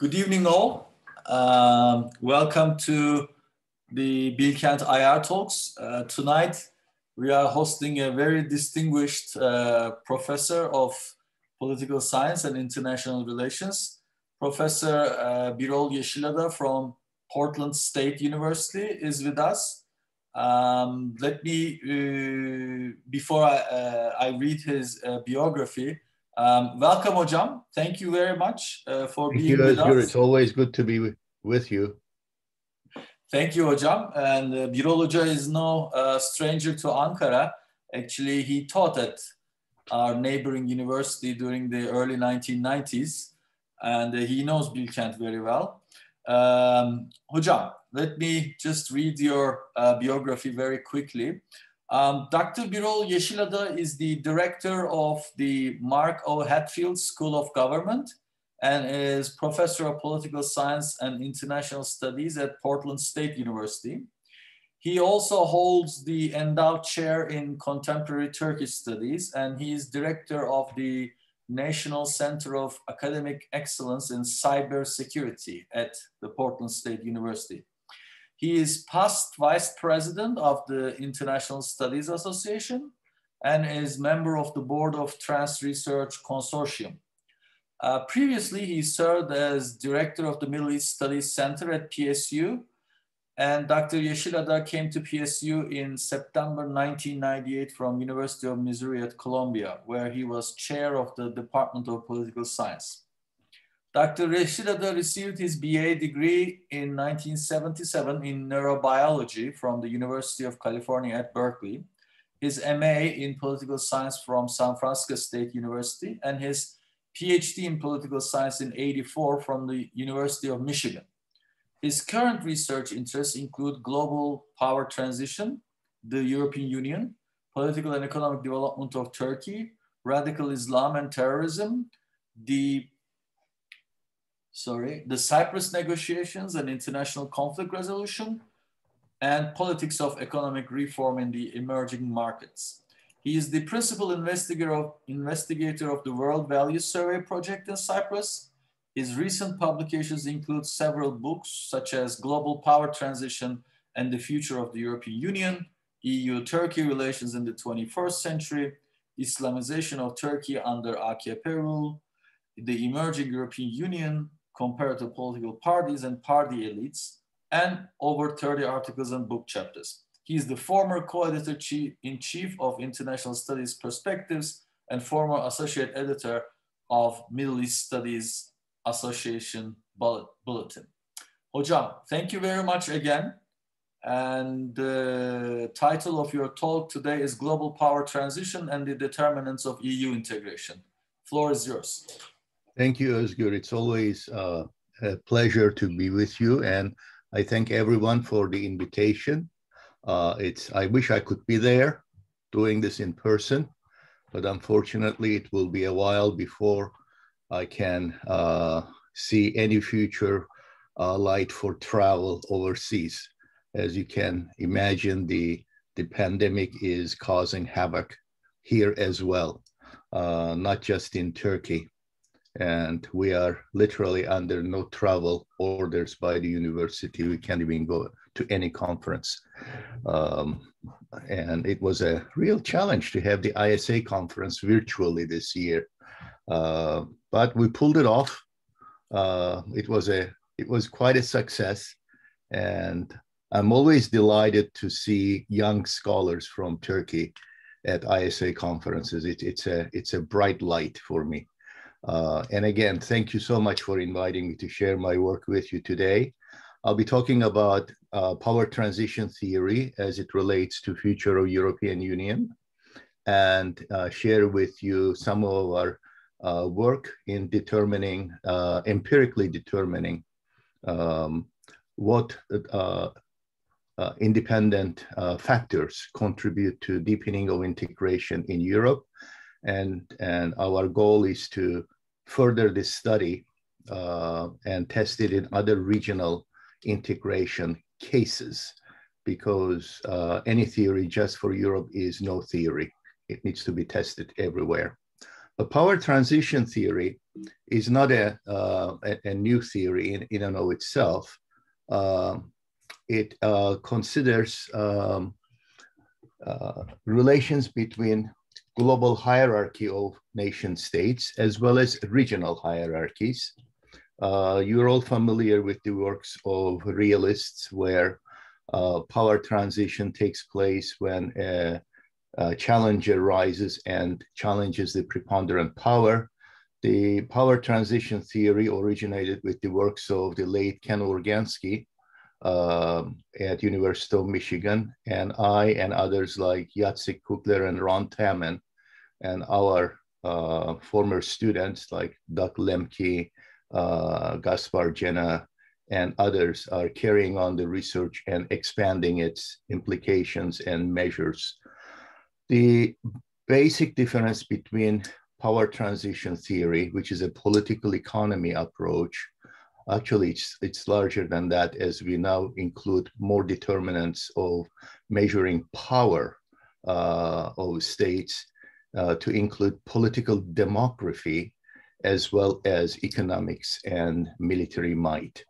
Good evening, all. Um, welcome to the Bilkent IR Talks. Uh, tonight, we are hosting a very distinguished uh, professor of political science and international relations, Professor uh, Birol from Portland State University is with us. Um, let me, uh, before I, uh, I, read his uh, biography, um, welcome Hocam. Thank you very much uh, for Thank being you, with Özgür. us. It's always good to be with you. Thank you Hocam. And uh, Birol Hoca is no uh, stranger to Ankara. Actually, he taught at our neighboring university during the early 1990s. And uh, he knows Bilkent very well. Um, Hocam, let me just read your uh, biography very quickly. Um, Dr. Birol Yeşilada is the director of the Mark O. Hatfield School of Government and is professor of political science and international studies at Portland State University. He also holds the endowed chair in contemporary Turkish studies and he is director of the National Center of Academic Excellence in Cybersecurity at the Portland State University. He is past vice president of the International Studies Association and is member of the board of Trans Research Consortium. Uh, previously, he served as director of the Middle East Studies Center at PSU, and Dr. Yeşilada came to PSU in September 1998 from University of Missouri at Columbia, where he was chair of the Department of Political Science. Dr. Yeşilada received his BA degree in 1977 in neurobiology from the University of California at Berkeley, his MA in political science from San Francisco State University, and his PhD in political science in 84 from the University of Michigan. His current research interests include global power transition, the European Union, political and economic development of Turkey, radical Islam and terrorism, the sorry, the Cyprus negotiations and international conflict resolution, and politics of economic reform in the emerging markets. He is the principal investigator of, investigator of the World Values Survey project in Cyprus. His recent publications include several books such as Global Power Transition and the Future of the European Union, EU-Turkey Relations in the 21st Century, Islamization of Turkey under AKP rule, the Emerging European Union, compared to political parties and party elites, and over 30 articles and book chapters. He is the former co-editor in chief of International Studies Perspectives and former associate editor of Middle East Studies Association Bulletin. Hocam, thank you very much again. And the title of your talk today is Global Power Transition and the Determinants of EU Integration. Floor is yours. Thank you, Özgür. It's always uh, a pleasure to be with you. And I thank everyone for the invitation. Uh, it's I wish I could be there doing this in person, but unfortunately it will be a while before I can uh, see any future uh, light for travel overseas. As you can imagine, the, the pandemic is causing havoc here as well, uh, not just in Turkey. And we are literally under no travel orders by the university. We can't even go to any conference. Um, and it was a real challenge to have the ISA conference virtually this year. Uh, but we pulled it off. Uh, it was a it was quite a success, and I'm always delighted to see young scholars from Turkey at ISA conferences. It, it's a it's a bright light for me. Uh, and again, thank you so much for inviting me to share my work with you today. I'll be talking about uh, power transition theory as it relates to future of European Union and uh, share with you some of our uh, work in determining, uh, empirically determining um, what uh, independent factors contribute to deepening of integration in Europe. And, and our goal is to further this study and test it in other regional integration cases because uh, any theory just for Europe is no theory. It needs to be tested everywhere. A power transition theory is not a, uh, a, a, new theory in, in and of itself. Uh, it uh, considers um, uh, relations between global hierarchy of nation states as well as regional hierarchies. Uh, you're all familiar with the works of realists where uh, power transition takes place when a, a, challenger rises and challenges the preponderant power. The power transition theory originated with the works of the late Ken Organski uh, at University of Michigan, and I and others like Jacek Kugler and Ron Tammen, and our uh, former students like Doug Lemke, uh, Gaspar Genna, and others are carrying on the research and expanding its implications and measures. The basic difference between power transition theory, which is a political economy approach, actually it's, it's larger than that as we now include more determinants of measuring power uh, of states uh, to include political demography as well as economics and military might.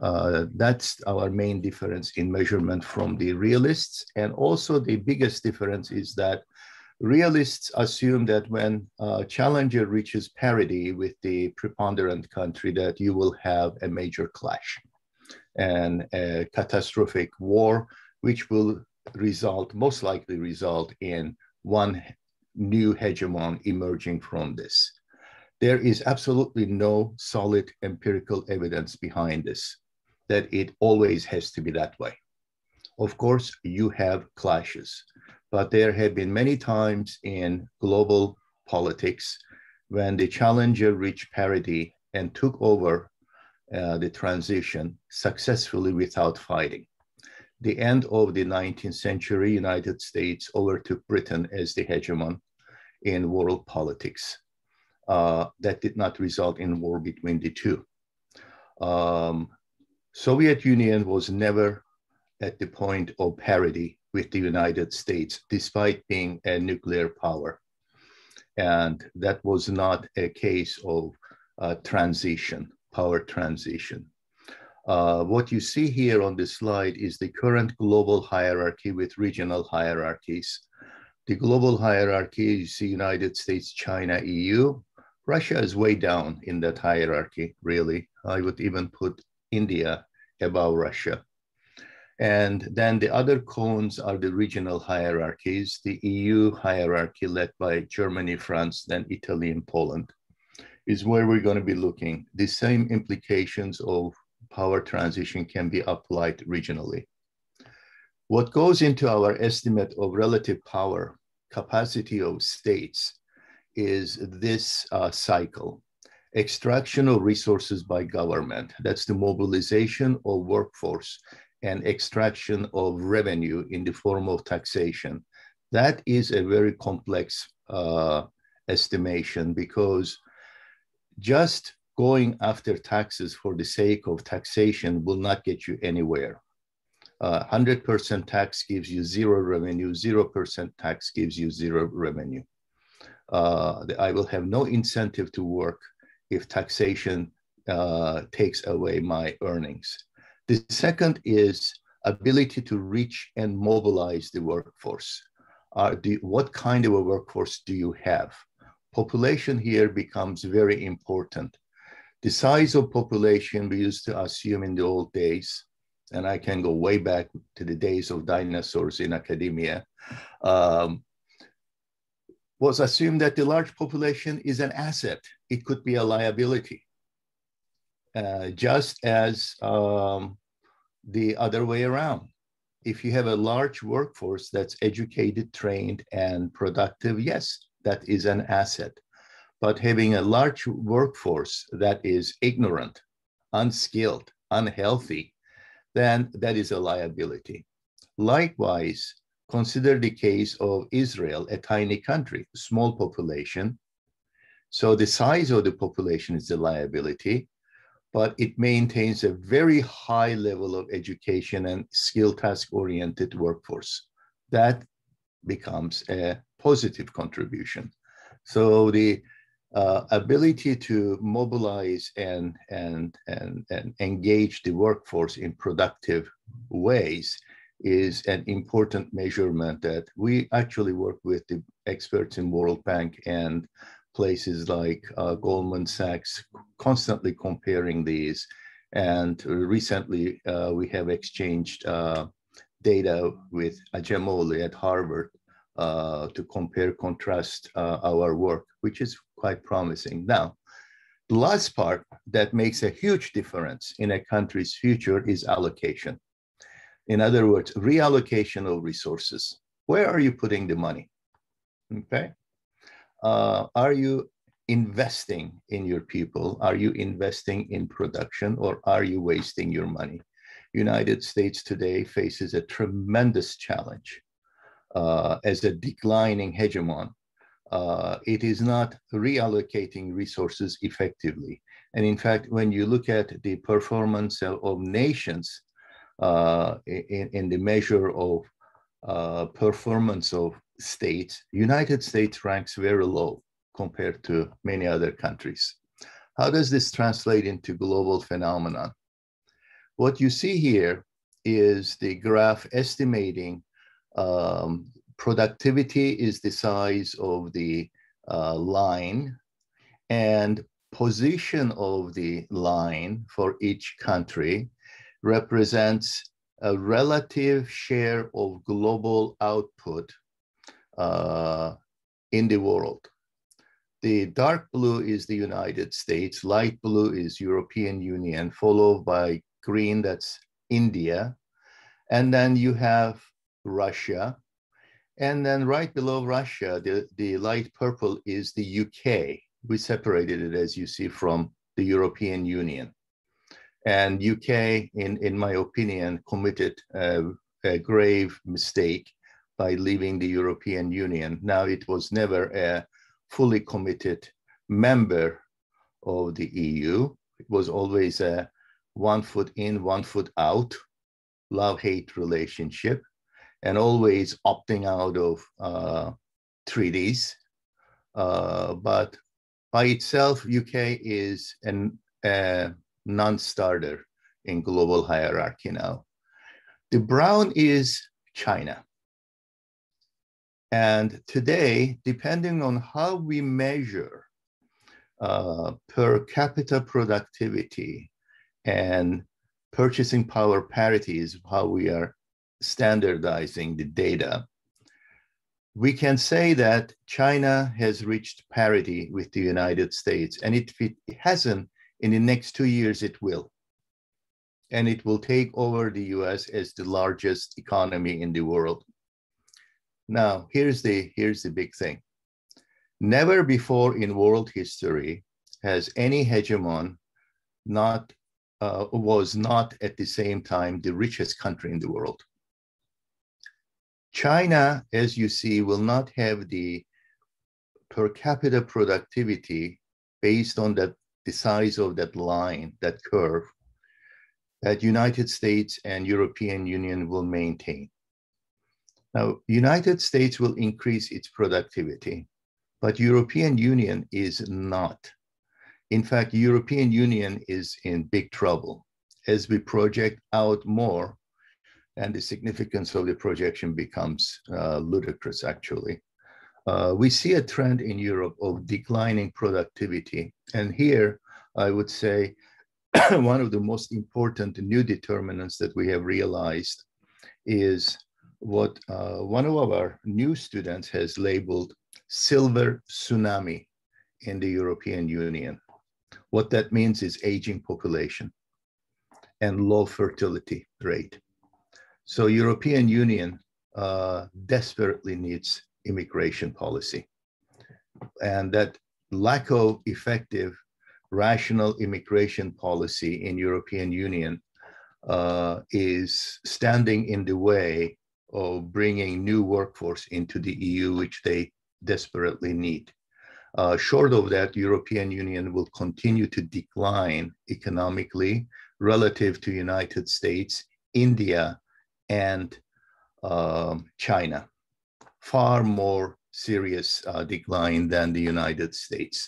Uh, that's our main difference in measurement from the realists. And also the biggest difference is that realists assume that when a challenger reaches parity with the preponderant country, that you will have a major clash and a catastrophic war, which will result, most likely result in one new hegemon emerging from this. There is absolutely no solid empirical evidence behind this that it always has to be that way. Of course, you have clashes, but there have been many times in global politics when the challenger reached parity and took over uh, the transition successfully without fighting. The end of the 19th century, United States overtook Britain as the hegemon in world politics. Uh, that did not result in war between the two. Um, Soviet Union was never at the point of parity with the United States, despite being a nuclear power. And that was not a case of uh, transition, power transition. Uh, what you see here on this slide is the current global hierarchy with regional hierarchies. The global hierarchy is the United States, China, EU. Russia is way down in that hierarchy, really. I would even put India above Russia. And then the other cones are the regional hierarchies, the EU hierarchy led by Germany, France, then Italy and Poland is where we're going to be looking. The same implications of power transition can be applied regionally. What goes into our estimate of relative power capacity of states is this uh, cycle extraction of resources by government. That's the mobilization of workforce and extraction of revenue in the form of taxation. That is a very complex uh, estimation because just going after taxes for the sake of taxation will not get you anywhere. 100% uh, tax gives you zero revenue, 0% tax gives you zero revenue. Uh, I will have no incentive to work if taxation uh, takes away my earnings. The second is ability to reach and mobilize the workforce. Uh, what kind of a workforce do you have? Population here becomes very important. The size of population we used to assume in the old days, and I can go way back to the days of dinosaurs in academia, um, was assumed that the large population is an asset. It could be a liability. Uh, just as um, the other way around. If you have a large workforce that's educated, trained, and productive, yes, that is an asset. But having a large workforce that is ignorant, unskilled, unhealthy, then that is a liability. Likewise, Consider the case of Israel, a tiny country, small population. So the size of the population is the liability, but it maintains a very high level of education and skill task oriented workforce. That becomes a positive contribution. So the uh, ability to mobilize and, and, and, and engage the workforce in productive ways is an important measurement that we actually work with the experts in World Bank and places like uh, Goldman Sachs, constantly comparing these. And recently, uh, we have exchanged uh, data with Acemoglu at Harvard uh, to compare, contrast uh, our work, which is quite promising. Now, the last part that makes a huge difference in a country's future is allocation. In other words, reallocation of resources. Where are you putting the money? Okay. Uh, are you investing in your people? Are you investing in production or are you wasting your money? United States today faces a tremendous challenge uh, as a declining hegemon. Uh, it is not reallocating resources effectively. And in fact, when you look at the performance of nations uh, in, in, the measure of uh, performance of states, United States ranks very low compared to many other countries. How does this translate into global phenomenon? What you see here is the graph estimating um, productivity is the size of the uh, line and position of the line for each country represents a relative share of global output uh, in the world. The dark blue is the United States, light blue is European Union, followed by green, that's India. And then you have Russia. And then right below Russia, the, the light purple is the UK. We separated it, as you see, from the European Union. And UK, in, in my opinion, committed a, a grave mistake by leaving the European Union. Now, it was never a fully committed member of the EU. It was always a one foot in, one foot out, love hate relationship, and always opting out of uh, treaties. Uh, but by itself, UK is an, a non starter in global hierarchy now. The brown is China. And today, depending on how we measure uh, per capita productivity and purchasing power parity is how we are standardizing the data. We can say that China has reached parity with the United States, and if it hasn't, in the next two years, it will. And it will take over the US as the largest economy in the world. Now, here's the, here's the big thing. Never before in world history has any hegemon not uh, was not at the same time the richest country in the world. China, as you see, will not have the per capita productivity based on that the size of that line, that curve, that United States and European Union will maintain. Now, United States will increase its productivity, but European Union is not. In fact, European Union is in big trouble as we project out more and the significance of the projection becomes uh, ludicrous actually. Uh, we see a trend in Europe of declining productivity. And here I would say one of the most important new determinants that we have realized is what uh, one of our new students has labeled silver tsunami in the European Union. What that means is aging population and low fertility rate. So European Union uh, desperately needs immigration policy. And that lack of effective, rational immigration policy in European Union uh, is standing in the way of bringing new workforce into the EU, which they desperately need. Uh, short of that, European Union will continue to decline economically relative to United States, India, and um, China. Far more serious uh, decline than the United States.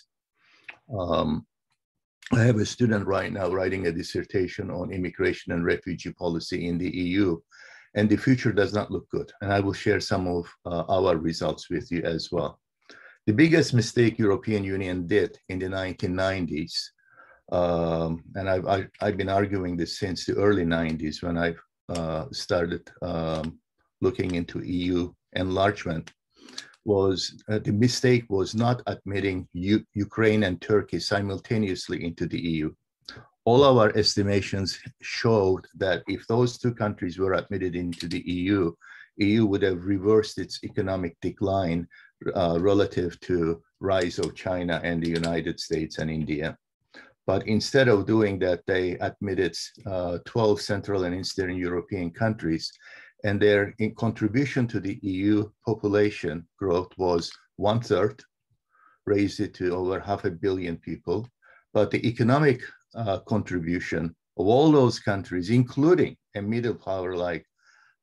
Um, I have a student right now writing a dissertation on immigration and refugee policy in the EU, and the future does not look good. And I will share some of uh, our results with you as well. The biggest mistake European Union did in the 1990s, um, and I've, I, have been arguing this since the early 90s when I uh, started um, looking into EU enlargement, was uh, the mistake was not admitting U Ukraine and Turkey simultaneously into the EU. All our estimations showed that if those two countries were admitted into the EU, EU would have reversed its economic decline uh, relative to rise of China and the United States and India. But instead of doing that, they admitted uh, 12 Central and Eastern European countries and their contribution to the EU population growth was one third, raised it to over half a billion people. But the economic uh, contribution of all those countries, including a middle power like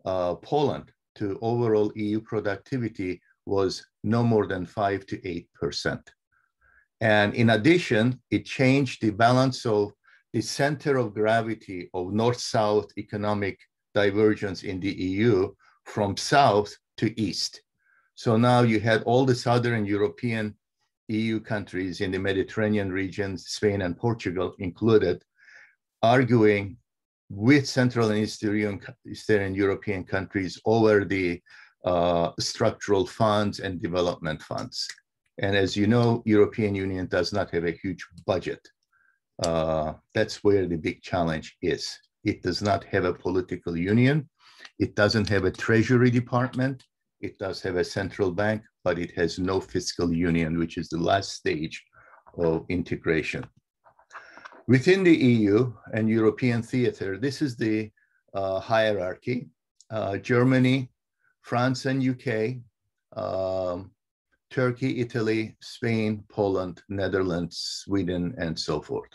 uh, Poland, to overall EU productivity was no more than five to eight percent. And in addition, it changed the balance of the center of gravity of north-south economic divergence in the EU from south to east. So now you had all the southern European EU countries in the Mediterranean region, Spain and Portugal included, arguing with Central and Eastern, Eastern European countries over the uh, structural funds and development funds. And as you know, European Union does not have a huge budget. Uh, that's where the big challenge is. It does not have a political union. It doesn't have a treasury department. It does have a central bank, but it has no fiscal union, which is the last stage of integration. Within the EU and European theater, this is the uh, hierarchy. Uh, Germany, France and UK, um, Turkey, Italy, Spain, Poland, Netherlands, Sweden, and so forth.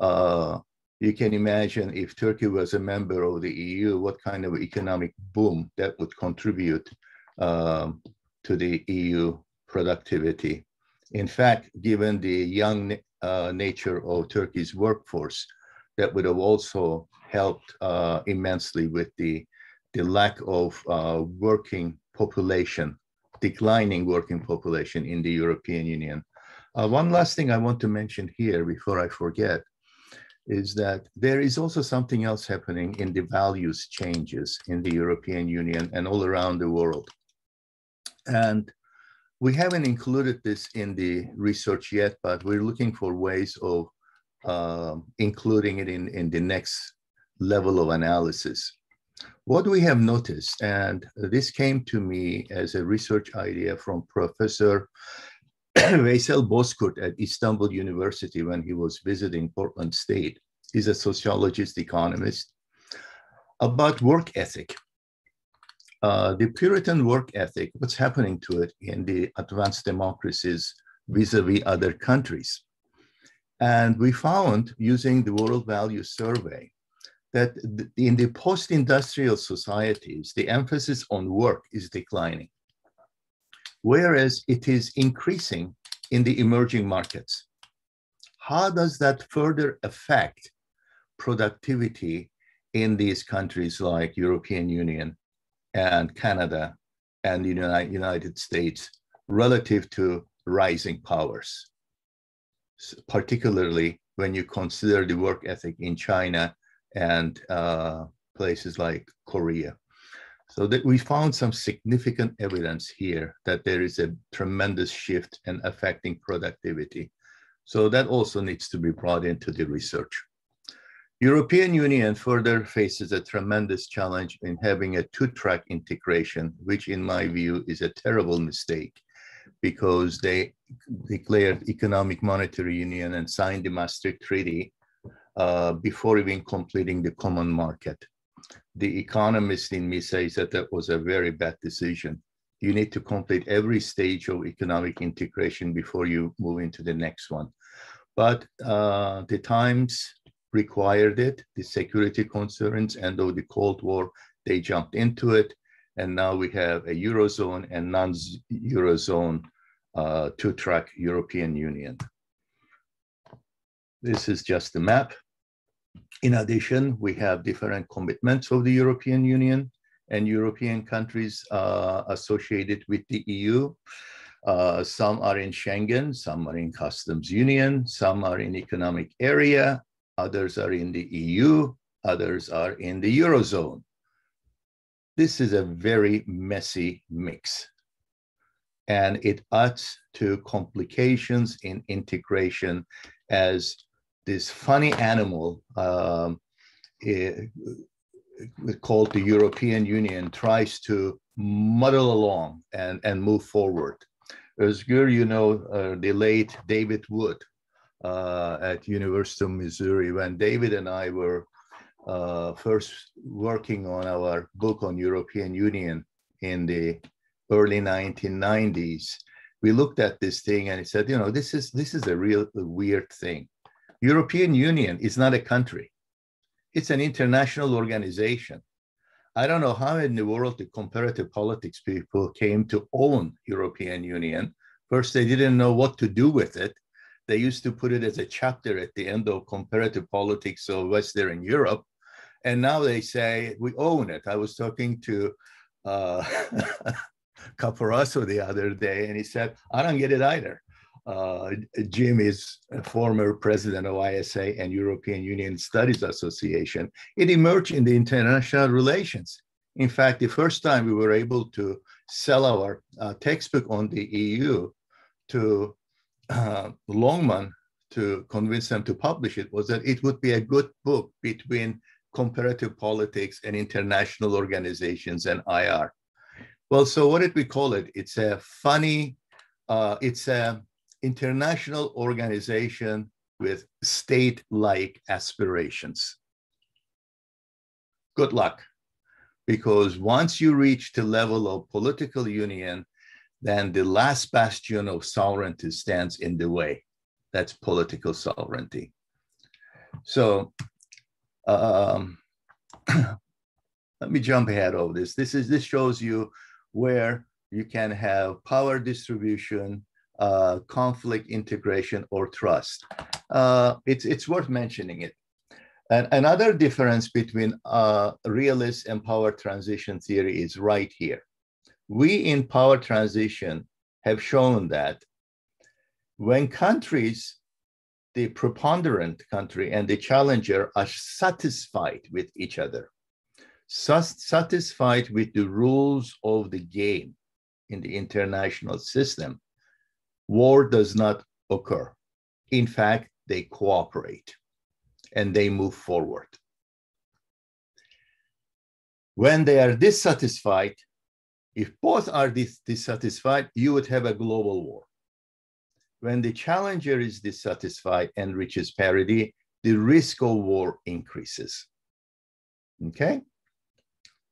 Uh, you can imagine if Turkey was a member of the EU, what kind of economic boom that would contribute um, to the EU productivity. In fact, given the young uh, nature of Turkey's workforce, that would have also helped uh, immensely with the, the lack of uh, working population, declining working population in the European Union. Uh, one last thing I want to mention here before I forget is that there is also something else happening in the values changes in the European Union and all around the world. And we haven't included this in the research yet, but we're looking for ways of uh, including it in, in the next level of analysis. What we have noticed, and this came to me as a research idea from Professor Veysel Bozkurt at Istanbul University when he was visiting Portland State. He's a sociologist, economist, about work ethic. Uh, the Puritan work ethic, what's happening to it in the advanced democracies vis-a-vis -vis other countries. And we found using the World Value Survey that in the post-industrial societies, the emphasis on work is declining whereas it is increasing in the emerging markets. How does that further affect productivity in these countries like European Union and Canada and the United States relative to rising powers, particularly when you consider the work ethic in China and uh, places like Korea. So that we found some significant evidence here that there is a tremendous shift in affecting productivity. So that also needs to be brought into the research. European Union further faces a tremendous challenge in having a two-track integration, which in my view is a terrible mistake because they declared economic monetary union and signed the Maastricht Treaty uh, before even completing the common market the economist in me says that that was a very bad decision. You need to complete every stage of economic integration before you move into the next one. But uh, the times required it, the security concerns, and of the Cold War, they jumped into it. And now we have a Eurozone and non-Eurozone uh, two-track European Union. this is just the map. In addition, we have different commitments of the European Union and European countries uh, associated with the EU. Uh, some are in Schengen, some are in customs union, some are in economic area, others are in the EU, others are in the Eurozone. This is a very messy mix. And it adds to complications in integration as this funny animal um, it, called the European Union tries to muddle along and, and move forward. Özgür, you know, uh, the late David Wood uh, at University of Missouri, when David and I were uh, first working on our book on European Union in the early 1990s, we looked at this thing and he said, you know, this is this is a real weird thing. European Union is not a country. It's an international organization. I don't know how in the world the comparative politics people came to own European Union. First, they didn't know what to do with it. They used to put it as a chapter at the end of comparative politics of Western Europe. And now they say we own it. I was talking to uh, the other day, and he said, I don't get it either. Uh, Jim is a former president of ISA and European Union Studies Association. It emerged in the international relations. In fact, the first time we were able to sell our uh, textbook on the EU to uh, Longman to convince them to publish it was that it would be a good book between comparative politics and international organizations and IR. Well, so what did we call it? It's a funny, uh, it's a international organization with state-like aspirations. Good luck, because once you reach the level of political union, then the last bastion of sovereignty stands in the way. That's political sovereignty. So um, let me jump ahead of this. This is this shows you where you can have power distribution uh, conflict integration or trust. Uh, it's, it's worth mentioning it. And another difference between uh, realist and power transition theory is right here. We in power transition have shown that when countries, the preponderant country and the challenger are satisfied with each other, satisfied with the rules of the game in the international system, war does not occur. In fact, they cooperate and they move forward. When they are dissatisfied, if both are dis dissatisfied, you would have a global war. When the challenger is dissatisfied and reaches parity, the risk of war increases. Okay?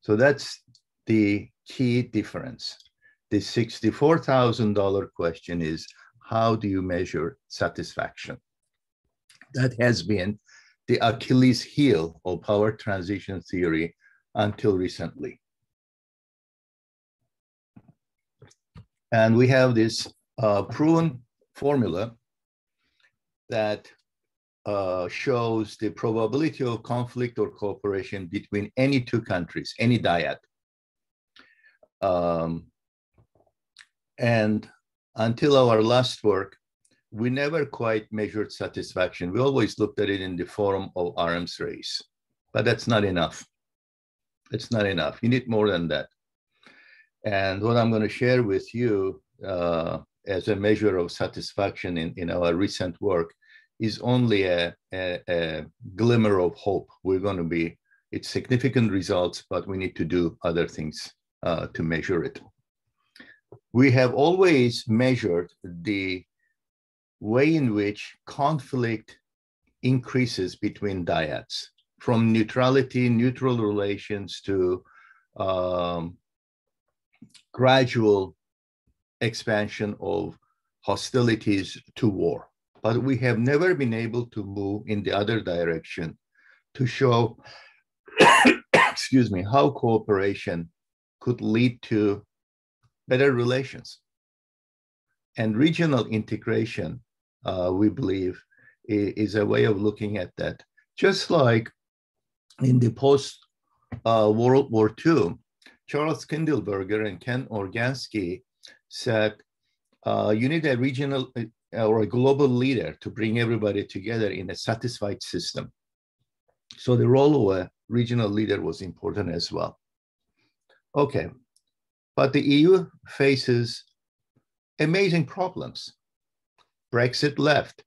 So that's the key difference the $64,000 question is how do you measure satisfaction? That has been the Achilles heel of power transition theory until recently. And we have this uh, proven formula that uh, shows the probability of conflict or cooperation between any two countries, any dyad. Um, and until our last work, we never quite measured satisfaction. We always looked at it in the form of arms race, but that's not enough. It's not enough. You need more than that. And what I'm going to share with you uh, as a measure of satisfaction in, in our recent work is only a, a, a glimmer of hope. We're going to be, it's significant results, but we need to do other things uh, to measure it we have always measured the way in which conflict increases between dyads from neutrality, neutral relations to um, gradual expansion of hostilities to war. But we have never been able to move in the other direction to show, excuse me, how cooperation could lead to better relations. And regional integration, uh, we believe, is a way of looking at that. Just like in the post uh, World War II, Charles Kindleberger and Ken Organski said, uh, you need a regional uh, or a global leader to bring everybody together in a satisfied system. So the role of a regional leader was important as well. Okay, but the EU faces amazing problems. Brexit left.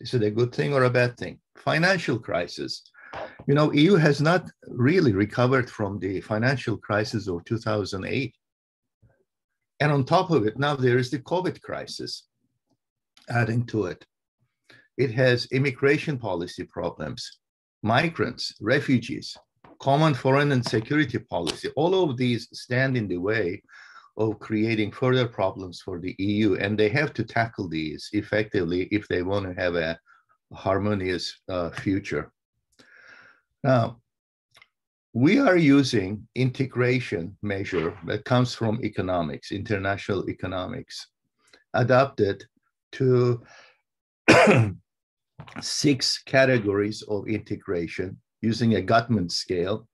Is it a good thing or a bad thing? Financial crisis. You know, EU has not really recovered from the financial crisis of 2008. And on top of it, now there is the COVID crisis adding to it. It has immigration policy problems, migrants, refugees, common foreign and security policy. All of these stand in the way of creating further problems for the EU, and they have to tackle these effectively if they want to have a harmonious uh, future. Now, we are using integration measure that comes from economics, international economics, adapted to six categories of integration using a Guttman scale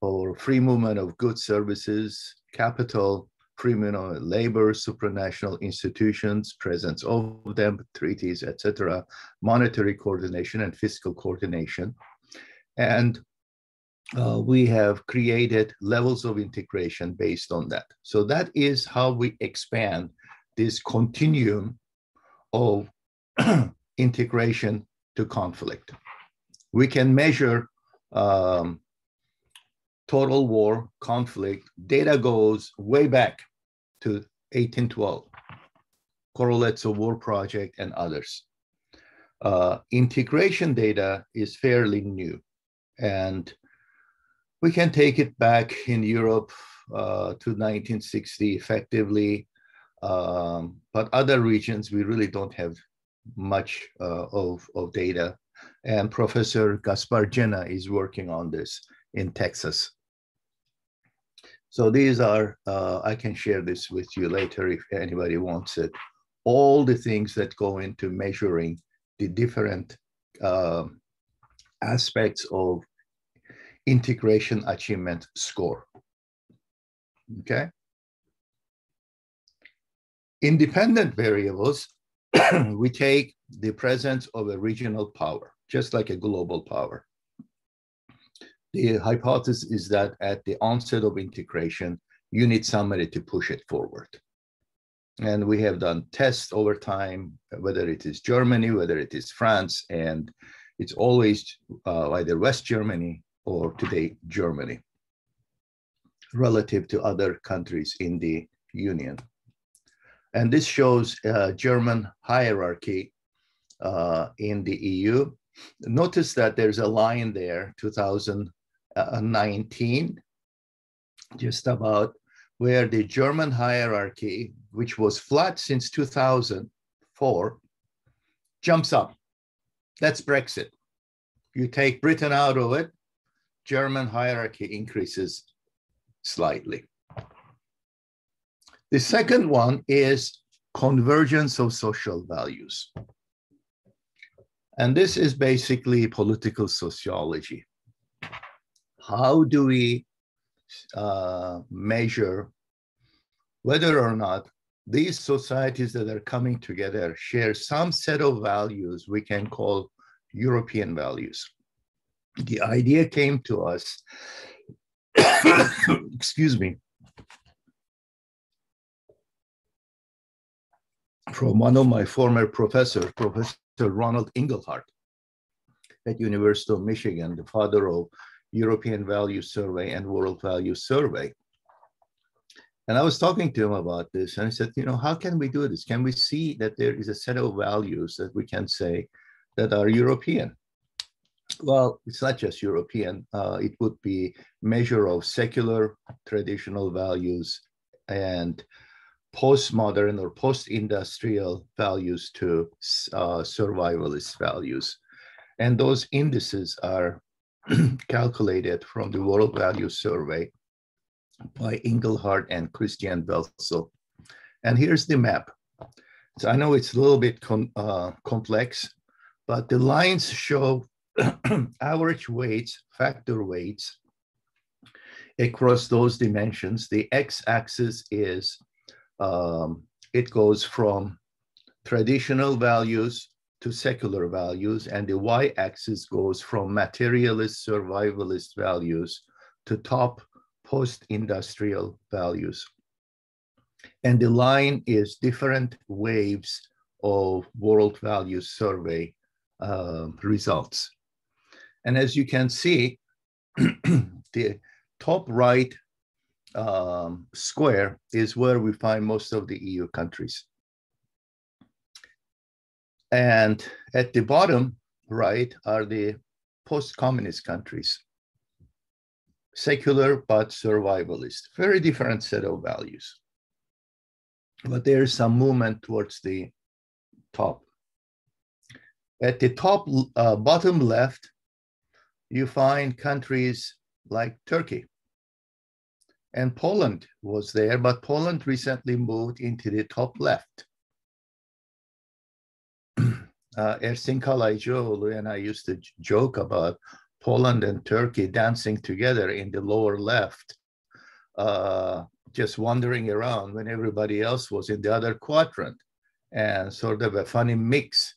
or free movement of goods, services, capital, free movement of labor, supranational institutions, presence of them, treaties, etc., monetary coordination and fiscal coordination. And uh, we have created levels of integration based on that. So that is how we expand this continuum of integration to conflict. We can measure um, total war, conflict. Data goes way back to 1812, correlates of war project and others. Uh, integration data is fairly new and we can take it back in Europe uh, to 1960 effectively, um, but other regions we really don't have much uh, of, of data. And Professor Gaspar Genna is working on this in Texas. So these are, uh, I can share this with you later if anybody wants it. All the things that go into measuring the different uh, aspects of integration achievement score. Okay. Independent variables, we take the presence of a regional power, just like a global power. The hypothesis is that at the onset of integration, you need somebody to push it forward. And we have done tests over time, whether it is Germany, whether it is France, and it's always uh, either West Germany or today Germany relative to other countries in the Union. And this shows a German hierarchy uh, in the EU. Notice that there's a line there, 2019, just about where the German hierarchy, which was flat since 2004, jumps up. That's Brexit. You take Britain out of it, German hierarchy increases slightly. The second one is convergence of social values. And this is basically political sociology. How do we uh, measure whether or not these societies that are coming together share some set of values we can call European values? the idea came to us, excuse me, from one of my former professors, Professor Ronald Inglehart at University of Michigan, the father of European Value Survey and World Value Survey. And I was talking to him about this, and I said, you know, how can we do this? Can we see that there is a set of values that we can say that are European? well, it's not just European. Uh, it would be measure of secular traditional values and postmodern or post-industrial values to uh, survivalist values. And those indices are calculated from the World Value Survey by Inglehart and Christian Welzel. And here's the map. So I know it's a little bit com uh, complex, but the lines show average weights, factor weights across those dimensions. The x-axis is, um, it goes from traditional values to secular values, and the y-axis goes from materialist survivalist values to top post-industrial values. And the line is different waves of world values survey uh, results. And as you can see, the top right um, square is where we find most of the EU countries. And at the bottom right are the post-communist countries. Secular but survivalist, very different set of values. But there is some movement towards the top. At the top, uh, bottom left, you find countries like Turkey. And Poland was there, but Poland recently moved into the top left uh, Ersin and I used to joke about Poland and Turkey dancing together in the lower left, uh, just wandering around when everybody else was in the other quadrant, and sort of a funny mix.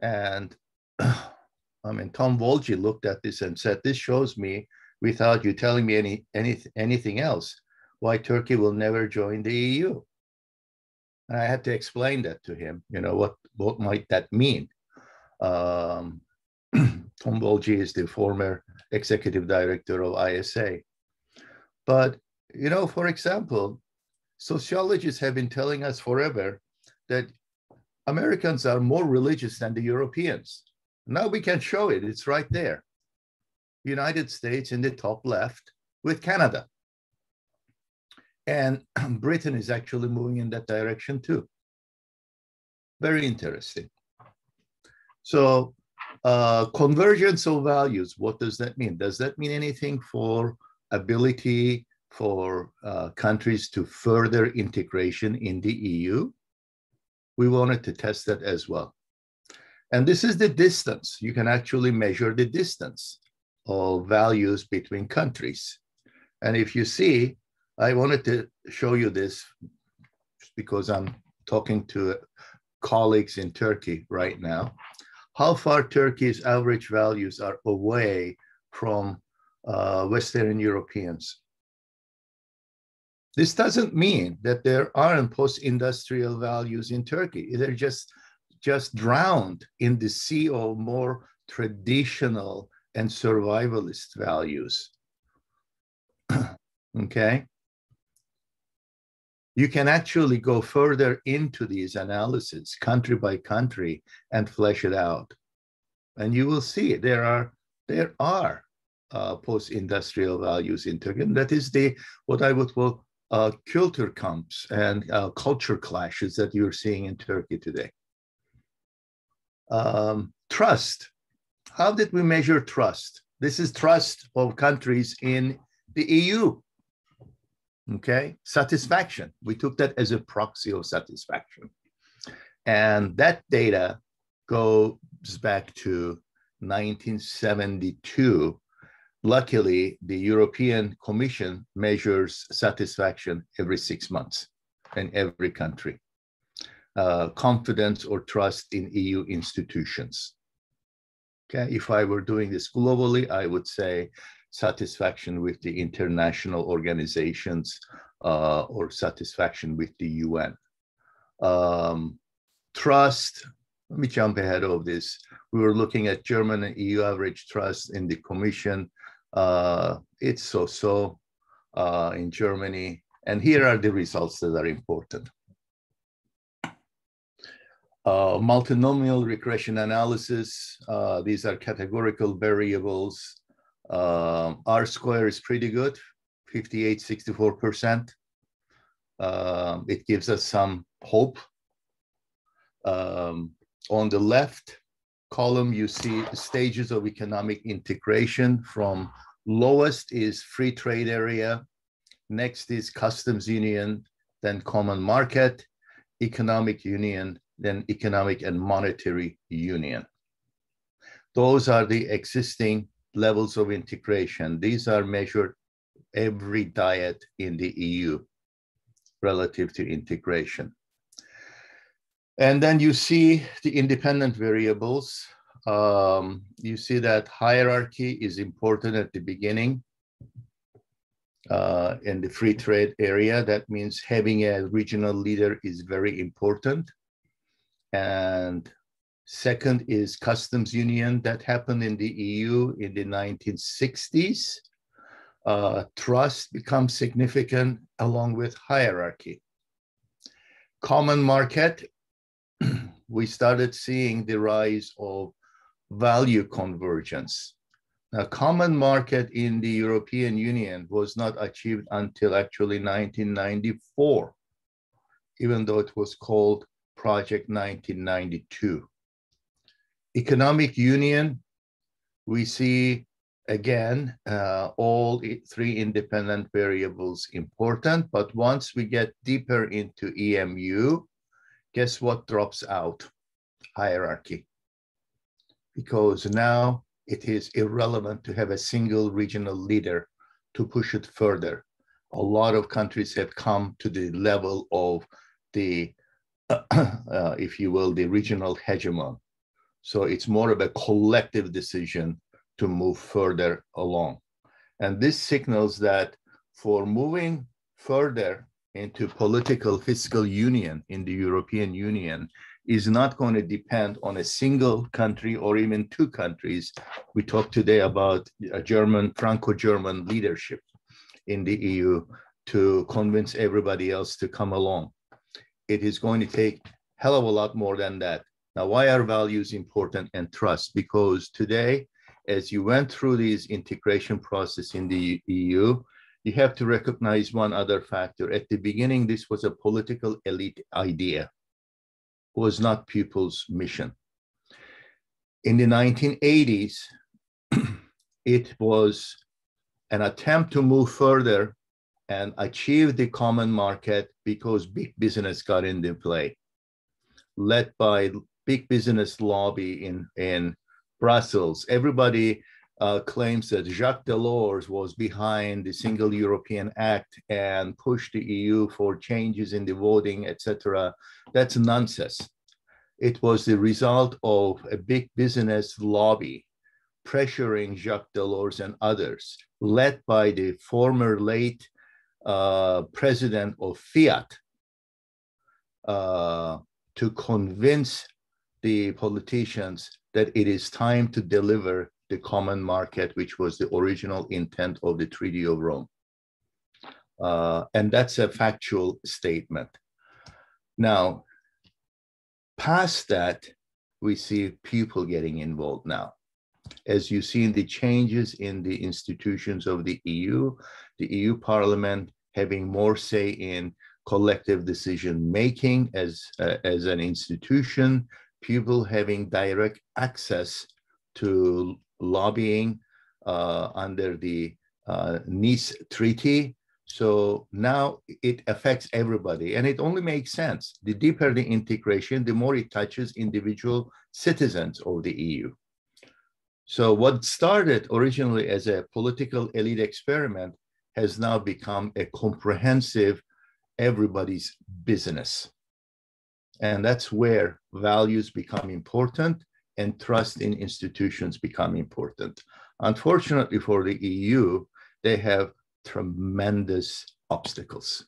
And I mean, Tom Volgy looked at this and said, "This shows me, without you telling me any, any anything else, why Turkey will never join the EU." And I had to explain that to him. You know what what might that mean? Um, Tom Volgy is the former executive director of ISA. But, you know, for example, sociologists have been telling us forever that Americans are more religious than the Europeans. Now we can show it, it's right there. United States in the top left with Canada. And Britain is actually moving in that direction too. Very interesting. So uh, convergence of values, what does that mean? Does that mean anything for ability for uh, countries to further integration in the EU? We wanted to test that as well. And this is the distance. You can actually measure the distance of values between countries. And if you see, I wanted to show you this because I'm talking to colleagues in Turkey right now, how far Turkey's average values are away from uh, Western Europeans. This doesn't mean that there aren't post-industrial values in Turkey. They're just, just drowned in the sea of more traditional and survivalist values. okay? you can actually go further into these analyses, country by country, and flesh it out. And you will see there are there are uh, post-industrial values in Turkey. And that is the what I would call uh, culture camps and uh, culture clashes that you're seeing in Turkey today. Um, trust. How did we measure trust? This is trust of countries in the EU. Okay, satisfaction. We took that as a proxy of satisfaction. And that data goes back to 1972. Luckily, the European Commission measures satisfaction every six months in every country. Uh, confidence or trust in EU institutions. Okay, if I were doing this globally, I would say satisfaction with the international organizations uh, or satisfaction with the UN. Um, trust, let me jump ahead of this. We were looking at German and EU average trust in the Commission. Uh, it's so-so uh, in Germany. And here are the results that are important. Uh, multinomial regression analysis. Uh, these are categorical variables um, R square is pretty good, 58, 64%. Um, it gives us some hope. Um, on the left column, you see stages of economic integration from lowest is free trade area, next is customs union, then common market, economic union, then economic and monetary union. Those are the existing levels of integration. These are measured every diet in the EU relative to integration. And then you see the independent variables. Um, you see that hierarchy is important at the beginning uh, in the free trade area. That means having a regional leader is very important. And second is customs union that happened in the EU in the 1960s. Uh, trust becomes significant along with hierarchy. Common market, we started seeing the rise of value convergence. A common market in the European Union was not achieved until actually 1994, even though it was called Project 1992. Economic Union, we see again, uh, all three independent variables important, but once we get deeper into EMU, guess what drops out? Hierarchy. Because now it is irrelevant to have a single regional leader to push it further. A lot of countries have come to the level of the, uh, if you will, the regional hegemon. So it's more of a collective decision to move further along. And this signals that for moving further into political fiscal union in the European Union is not going to depend on a single country or even two countries. We talked today about a German, Franco-German leadership in the EU to convince everybody else to come along. It is going to take hell of a lot more than that. Now, why are values important and trust? Because today, as you went through this integration process in the EU, you have to recognize one other factor. At the beginning, this was a political elite idea, it was not people's mission. In the 1980s, it was an attempt to move further and achieve the common market because big business got into play, led by big business lobby in, in Brussels. Everybody uh, claims that Jacques Delors was behind the Single European Act and pushed the EU for changes in the voting, etc. That's nonsense. It was the result of a big business lobby pressuring Jacques Delors and others, led by the former late uh, president of Fiat, uh, to convince the politicians that it is time to deliver the common market, which was the original intent of the Treaty of Rome. Uh, and that's a factual statement. Now, past that, we see people getting involved now. As you see in the changes in the institutions of the EU, the EU Parliament having more say in collective decision making as, uh, as an institution, people having direct access to lobbying uh, under the uh, Nice Treaty. So now it affects everybody, and it only makes sense. The deeper the integration, the more it touches individual citizens of the EU. So what started originally as a political elite experiment has now become a comprehensive everybody's business. And that's where values become important and trust in institutions become important. Unfortunately for the EU, they have tremendous obstacles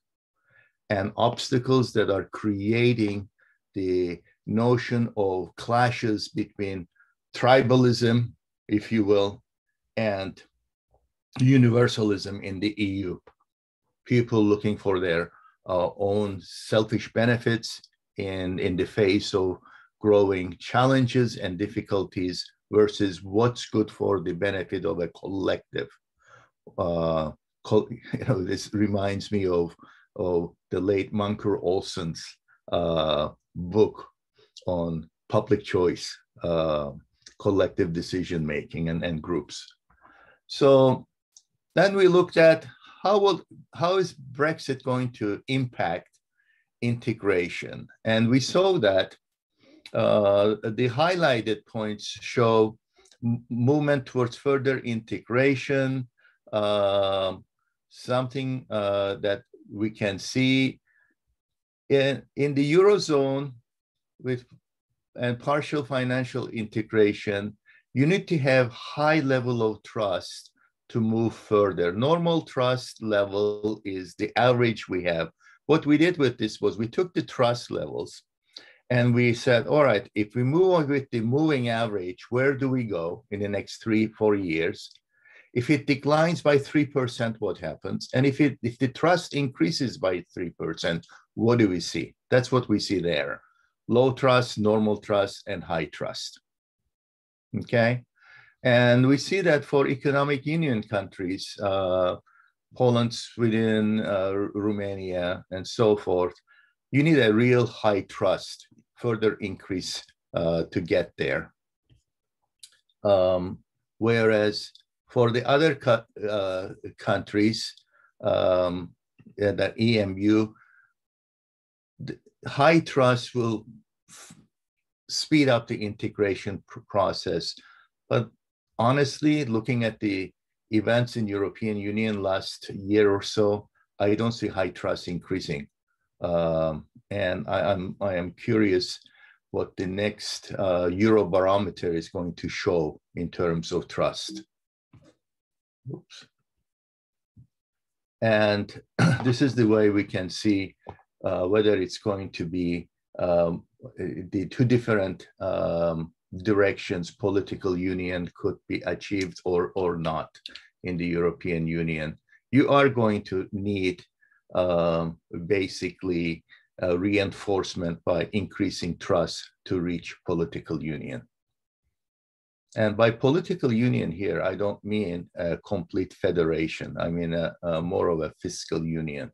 and obstacles that are creating the notion of clashes between tribalism, if you will, and universalism in the EU. People looking for their uh, own selfish benefits in, in the face of growing challenges and difficulties versus what's good for the benefit of a collective. Uh, you know, this reminds me of, of the late Mancur Olson's uh, book on public choice, uh, collective decision making, and, and groups. So then we looked at how will how is Brexit going to impact integration. And we saw that uh, the highlighted points show movement towards further integration, uh, something uh, that we can see in, in the Eurozone with and partial financial integration, you need to have high level of trust to move further. Normal trust level is the average we have. What we did with this was we took the trust levels and we said, all right, if we move on with the moving average, where do we go in the next three, four years? If it declines by 3%, what happens? And if, it, if the trust increases by 3%, what do we see? That's what we see there. Low trust, normal trust, and high trust. Okay? And we see that for economic union countries, uh, Poland, Sweden, uh, Romania, and so forth, you need a real high trust, further increase uh, to get there. Um, whereas for the other uh, countries, um, the EMU, high trust will speed up the integration pr process. But honestly, looking at the events in European Union last year or so, I don't see high trust increasing. Um, and I, am I am curious what the next uh, Eurobarometer is going to show in terms of trust. Oops. And this is the way we can see uh, whether it's going to be um, the two different um, directions political union could be achieved or, or not in the European Union. You are going to need um, basically reinforcement by increasing trust to reach political union. And by political union here, I don't mean a complete federation. I mean a, a more of a fiscal union.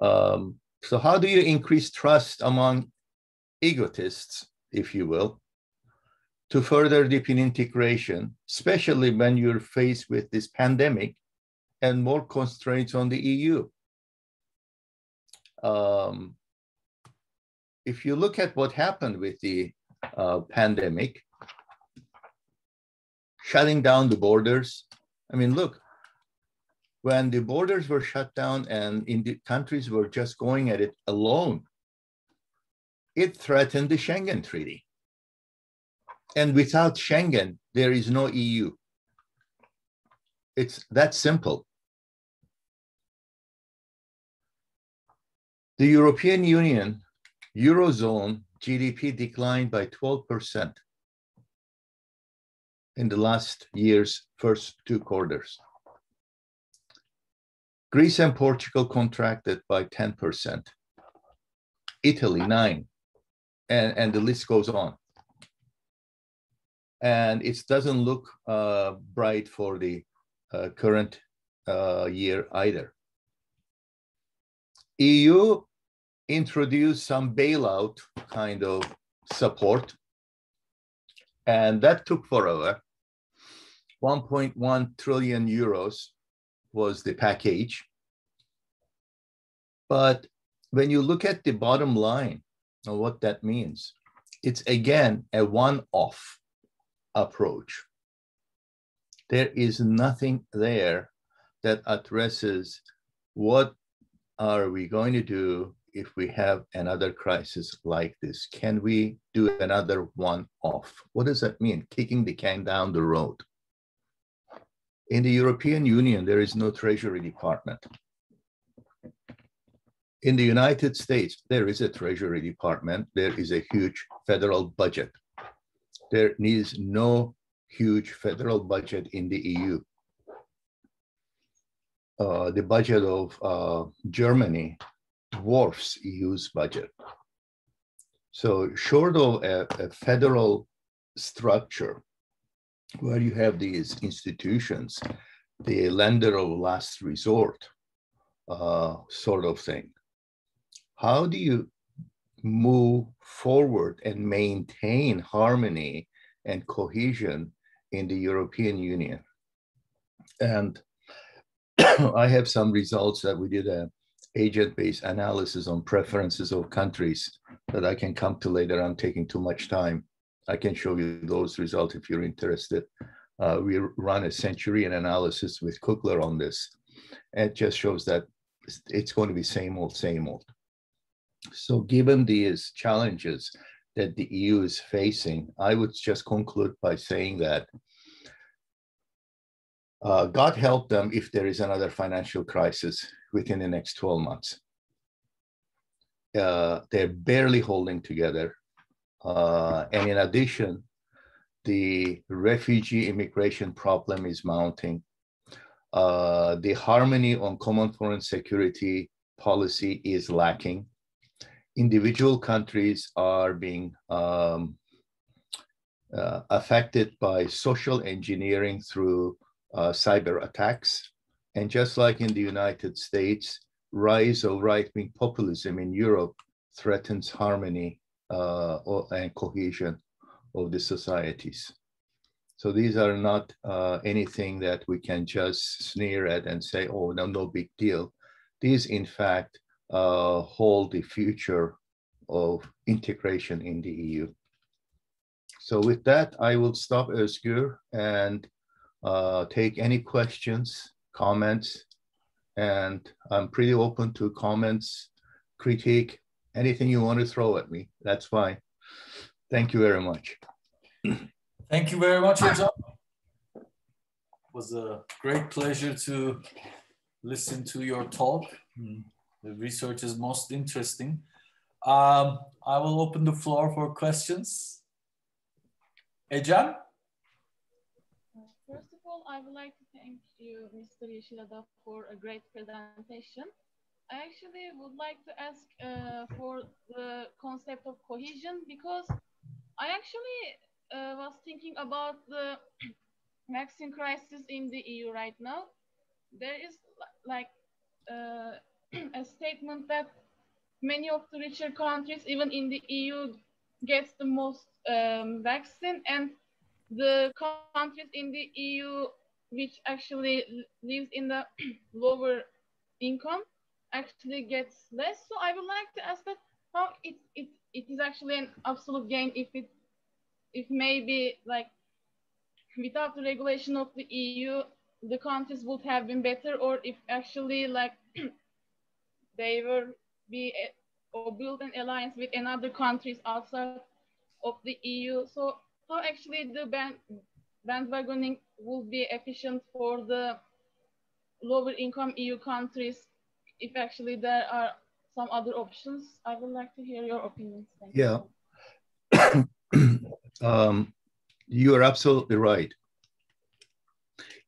Um, so how do you increase trust among egotists, if you will, to further deepen integration, especially when you're faced with this pandemic and more constraints on the EU? Um, if you look at what happened with the uh, pandemic, shutting down the borders. I mean, look, when the borders were shut down and in the countries were just going at it alone, it threatened the Schengen Treaty. And without Schengen, there is no EU. It's that simple. The European Union, Eurozone GDP declined by 12% in the last year's first two quarters. Greece and Portugal contracted by 10%, Italy 9 and, and the list goes on. And it doesn't look uh, bright for the uh, current uh, year either. EU introduced some bailout kind of support, and that took forever. 1.1 trillion euros was the package. But when you look at the bottom line of what that means, it's again a one off approach. There is nothing there that addresses what are we going to do if we have another crisis like this? Can we do another one off? What does that mean? Kicking the can down the road. In the European Union, there is no Treasury Department. In the United States, there is a Treasury Department. There is a huge federal budget. There is no huge federal budget in the EU. Uh, the budget of uh, Germany dwarfs EU's budget. So short of a, a federal structure, where you have these institutions, the lender of last resort uh, sort of thing. How do you move forward and maintain harmony and cohesion in the European Union? And I have some results that we did a agent-based analysis on preferences of countries that I can come to later. I'm taking too much time. I can show you those results if you're interested. Uh, we run a scenario analysis with Kugler on this. It just shows that it's going to be same old, same old. So given these challenges that the EU is facing, I would just conclude by saying that uh, God help them if there is another financial crisis within the next 12 months. Uh, they're barely holding together. Uh, and in addition, the refugee immigration problem is mounting. Uh, the harmony on common foreign security policy is lacking. Individual countries are being um, uh, affected by social engineering through uh, cyber attacks. And just like in the United States, rise of right-wing populism in Europe threatens harmony uh, and cohesion of the societies. So these are not uh, anything that we can just sneer at and say, oh, no, no big deal. These, in fact, uh, hold the future of integration in the EU. So with that, I will stop Özgür and uh, take any questions, comments, and I'm pretty open to comments, critique, anything you want to throw at me. That's fine. Thank you very much. Thank you very much, Hocam. It was a great pleasure to listen to your talk. Hmm. The research is most interesting. Um, I will open the floor for questions. Ejan? First of all, I would like to thank you, Mr. Yeşilada, for a great presentation. I actually would like to ask uh, for the concept of cohesion because I actually uh, was thinking about the vaccine crisis in the EU right now. There is like uh, a statement that many of the richer countries, even in the EU, gets the most um, vaccine and the countries in the EU which actually lives in the lower income actually gets less. So I would like to ask that how it, it, it is actually an absolute gain if it if maybe like without the regulation of the EU, the countries would have been better, or if actually like they were be or build an alliance with another countries outside of the EU. So how actually the band, bandwagoning will be efficient for the lower income EU countries if actually there are some other options? I would like to hear your opinions. Thank yeah. um, you are absolutely right.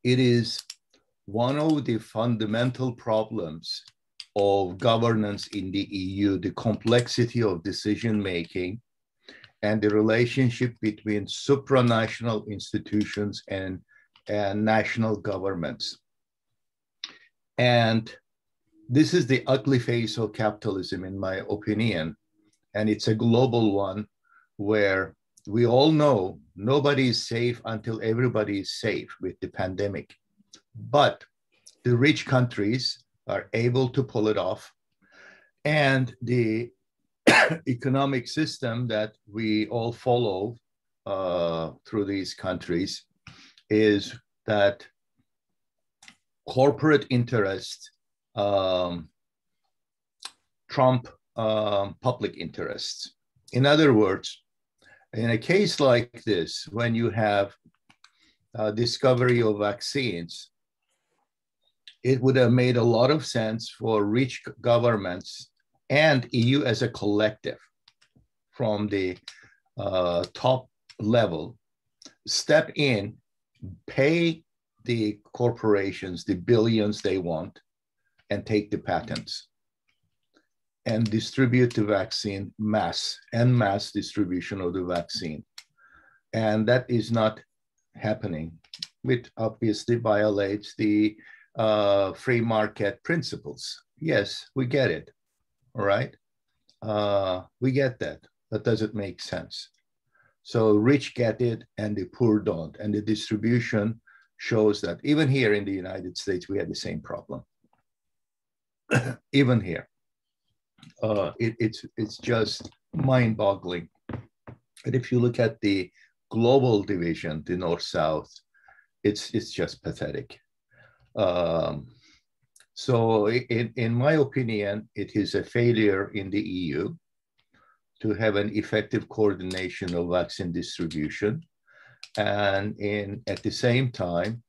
It is one of the fundamental problems of governance in the EU, the complexity of decision making and the relationship between supranational institutions and, and national governments. And this is the ugly face of capitalism, in my opinion. And it's a global one where we all know nobody is safe until everybody is safe with the pandemic. But the rich countries are able to pull it off. And the economic system that we all follow uh, through these countries is that corporate interest um, trump um, public interests. In other words, in a case like this, when you have discovery of vaccines, it would have made a lot of sense for rich governments and EU as a collective from the uh, top level step in, pay the corporations the billions they want, and take the patents and distribute the vaccine mass and mass distribution of the vaccine. And that is not happening, which obviously violates the uh, free market principles. Yes, we get it. All right. Uh, we get that. That doesn't make sense. So rich get it and the poor don't. And the distribution shows that even here in the United States, we had the same problem. even here. Uh, it, it's, it's just mind boggling. And if you look at the global division, the north-south, it's, it's just pathetic. Um, so in, in my opinion, it is a failure in the EU to have an effective coordination of vaccine distribution. And in, at the same time,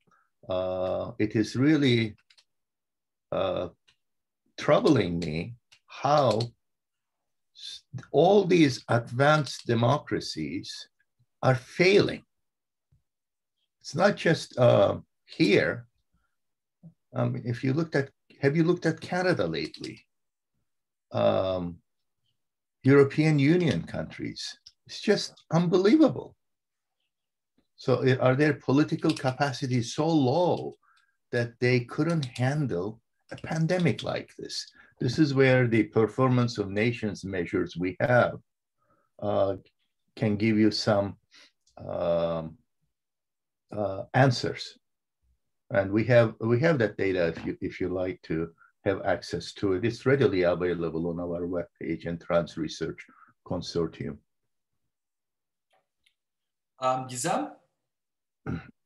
uh, it is really uh, troubling me how all these advanced democracies are failing. It's not just uh, here. Um, if you looked at, have you looked at Canada lately? Um, European Union countries. It's just unbelievable. So are their political capacities so low that they couldn't handle a pandemic like this? This is where the performance of nations measures we have uh, can give you some um, uh, answers. And we have we have that data if you if you like to have access to it. It's readily available on our webpage and Trans Research Consortium. Um, Gizem?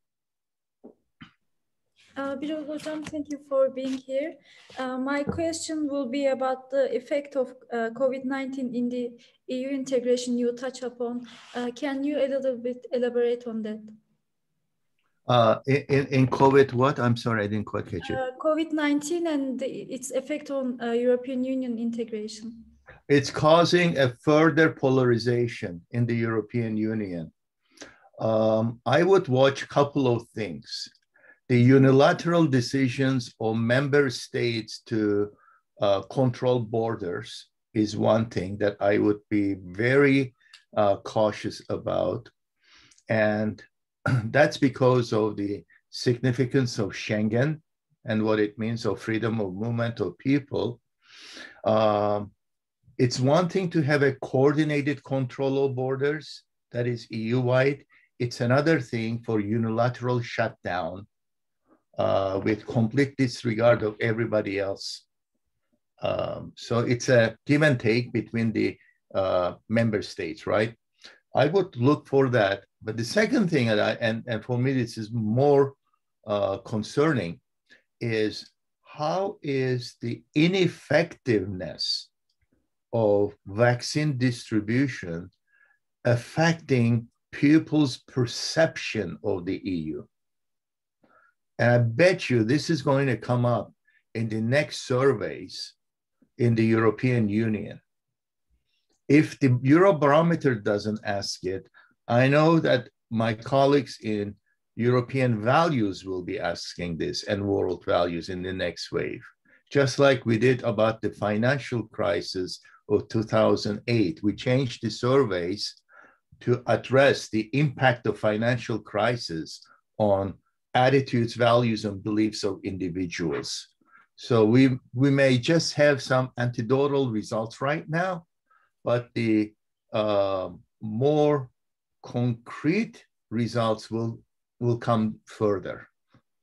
Uh, Birol Hocam, thank you for being here. Uh, my question will be about the effect of uh, COVID-19 in the EU integration you touch upon. Uh, can you a little bit elaborate on that? Uh, in, in COVID, what? I'm sorry, I didn't quite catch it. Uh, COVID-19 and the, its effect on European Union integration. It's causing a further polarization in the European Union. Um, I would watch a couple of things the unilateral decisions of member states to uh, control borders is one thing that I would be very uh, cautious about. And that's because of the significance of Schengen and what it means of freedom of movement of people. Um, it's one thing to have a coordinated control of borders that is EU-wide. It's another thing for unilateral shutdown uh, with complete disregard of everybody else. Um, so it's a give and take between the uh, member states, right? I would look for that. But the second thing, and, I, and, and for me, this is more uh, concerning, is how is the ineffectiveness of vaccine distribution affecting people's perception of the EU? And I bet you this is going to come up in the next surveys in the European Union. If the Eurobarometer doesn't ask it, I know that my colleagues in European values will be asking this and world values in the next wave, just like we did about the financial crisis of 2008. We changed the surveys to address the impact of financial crisis on attitudes, values, and beliefs of individuals. So we, we may just have some anecdotal results right now, but the uh, more concrete results will, will come further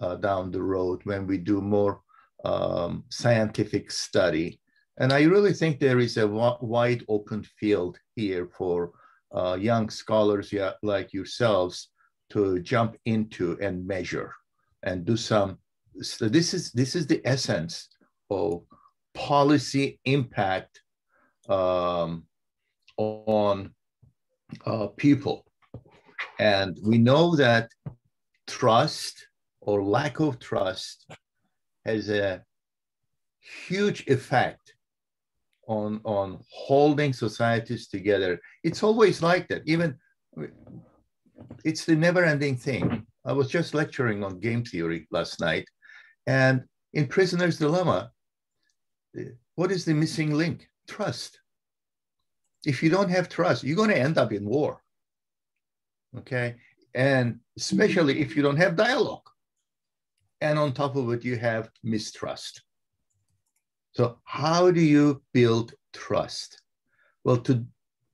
uh, down the road when we do more um, scientific study. And I really think there is a wide open field here for uh, young scholars like yourselves to jump into and measure and do some. So this is this is the essence of policy impact um, on uh, people, and we know that trust or lack of trust has a huge effect on on holding societies together. It's always like that. Even it's the never-ending thing. I was just lecturing on game theory last night, and in Prisoner's Dilemma, uh, what is the missing link? Trust. If you don't have trust, you're going to end up in war. Okay, and especially if you don't have dialogue, and on top of it, you have mistrust. So, how do you build trust? Well, to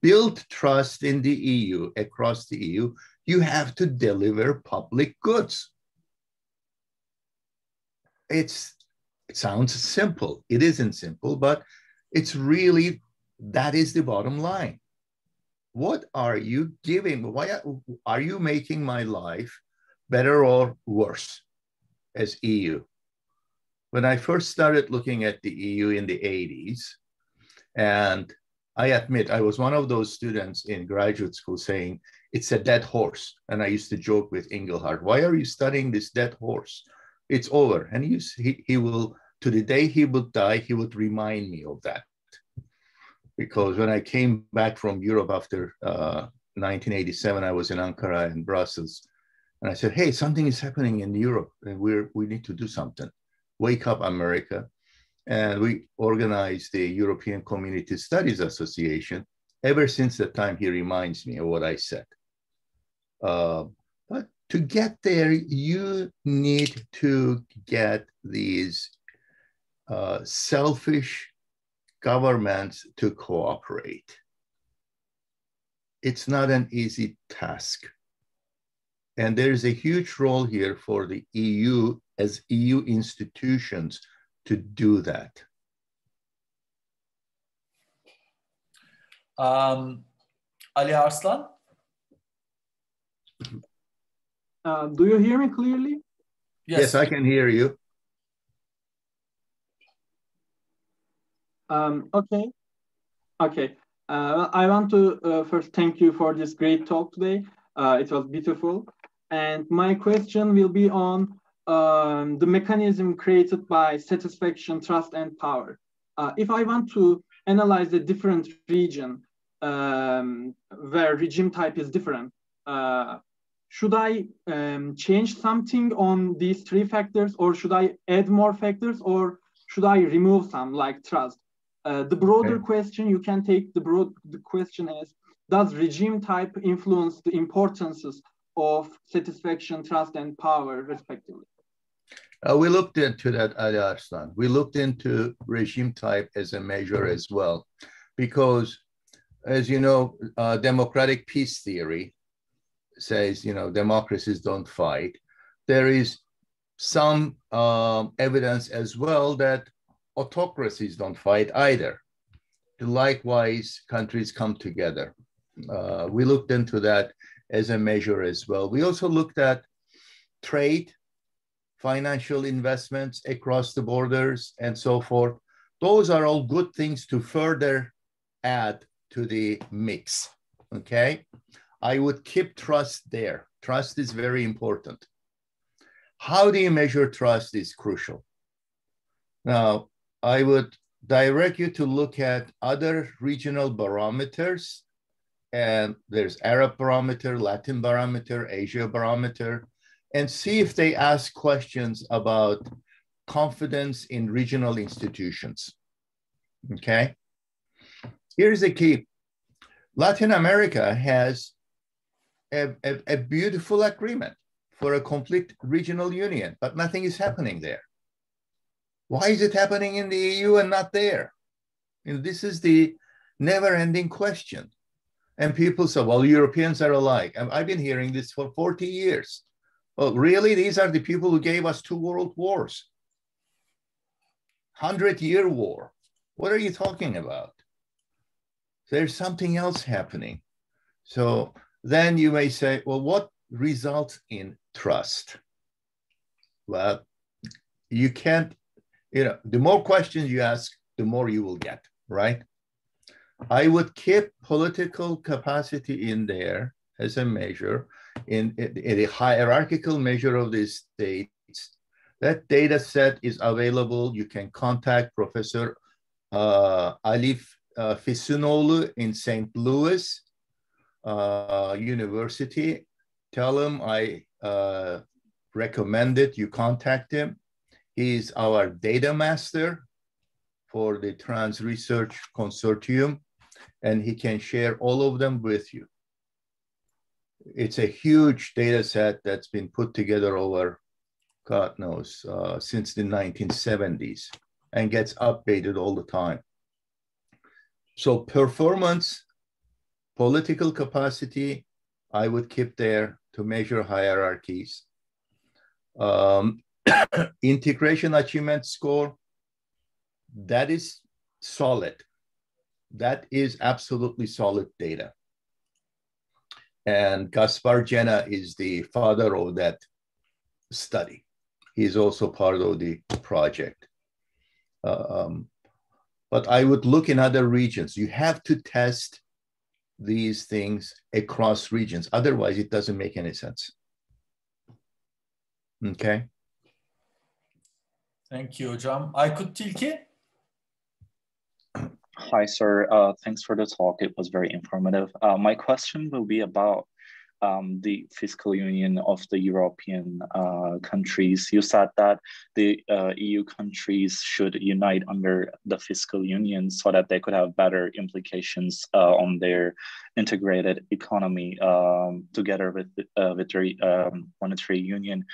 build trust in the EU, across the EU, you have to deliver public goods. It's, it sounds simple. It isn't simple, but it's really, that is the bottom line. what are you giving? Why are you making my life better or worse as EU? When I first started looking at the EU in the 80s, and I admit I was one of those students in graduate school saying, it's a dead horse. And I used to joke with Engelhardt, why are you studying this dead horse? It's over. And he, he, he will, to the day he would die, he would remind me of that because when I came back from Europe after uh, 1987, I was in Ankara and Brussels, and I said, "Hey, something is happening in Europe, and we're we need to do something. Wake up, America!" And we organized the European Community Studies Association. Ever since that time, he reminds me of what I said. Uh, but to get there, you need to get these uh, selfish governments to cooperate. It's not an easy task. And there's a huge role here for the EU as EU institutions to do that. Um, Ali Arslan? Uh, do you hear me clearly? Yes, yes I can hear you. Um, okay. Okay. Uh, I want to uh, first thank you for this great talk today. Uh, it was beautiful. And my question will be on um, the mechanism created by satisfaction, trust, and power. Uh, if I want to analyze a different region um, where regime type is different, uh, should I um, change something on these three factors or should I add more factors or should I remove some like trust? Uh, the broader okay. question you can take the broad the question as does regime type influence the importances of satisfaction, trust, and power, respectively? Uh, we looked into that, Ali Arslan. We looked into regime type as a measure as well, because as you know, uh, democratic peace theory says, you know, democracies don't fight. There is some um, evidence as well that autocracies don't fight either. Likewise, countries come together. Uh, we looked into that as a measure as well. We also looked at trade, financial investments across the borders, and so forth. Those are all good things to further add to the mix. Okay. I would keep trust there. Trust is very important. How do you measure trust is crucial. Now, I would direct you to look at other regional barometers. And there's Arab barometer, Latin barometer, Asia barometer, and see if they ask questions about confidence in regional institutions. Okay. Here's the key Latin America has a, a, a beautiful agreement for a complete regional union, but nothing is happening there. Why is it happening in the EU and not there? And this is the never ending question. And people say, well, Europeans are alike. I've been hearing this for 40 years. Well, really, these are the people who gave us two world wars, 100 year war. What are you talking about? There's something else happening. So then you may say, well, what results in trust? Well, you can't you know, the more questions you ask, the more you will get, right? I would keep political capacity in there as a measure, in, in a hierarchical measure of the states. That data set is available. You can contact Professor uh, Alif uh, Fisunoğlu in St. Louis uh, University. Tell him I uh, recommended you contact him. He's our data master for the Trans Research Consortium, and he can share all of them with you. It's a huge data set that's been put together over, God knows, uh, since the 1970s and gets updated all the time. So performance, political capacity, I would keep there to measure hierarchies. Um, integration achievement score, that is solid. That is absolutely solid data. And Gaspar Genna is the father of that study. He's also part of the project. Uh, um, but I would look in other regions. You have to test these things across regions. Otherwise, it doesn't make any sense. Okay. Thank you hocam. Aykut Tilki. Hi, sir. Uh, thanks for the talk. It was very informative. Uh, my question will be about um, the fiscal union of the European uh, countries. You said that the uh, EU countries should unite under the fiscal union so that they could have better implications uh, on their integrated economy um, together with, uh, with the um, monetary union.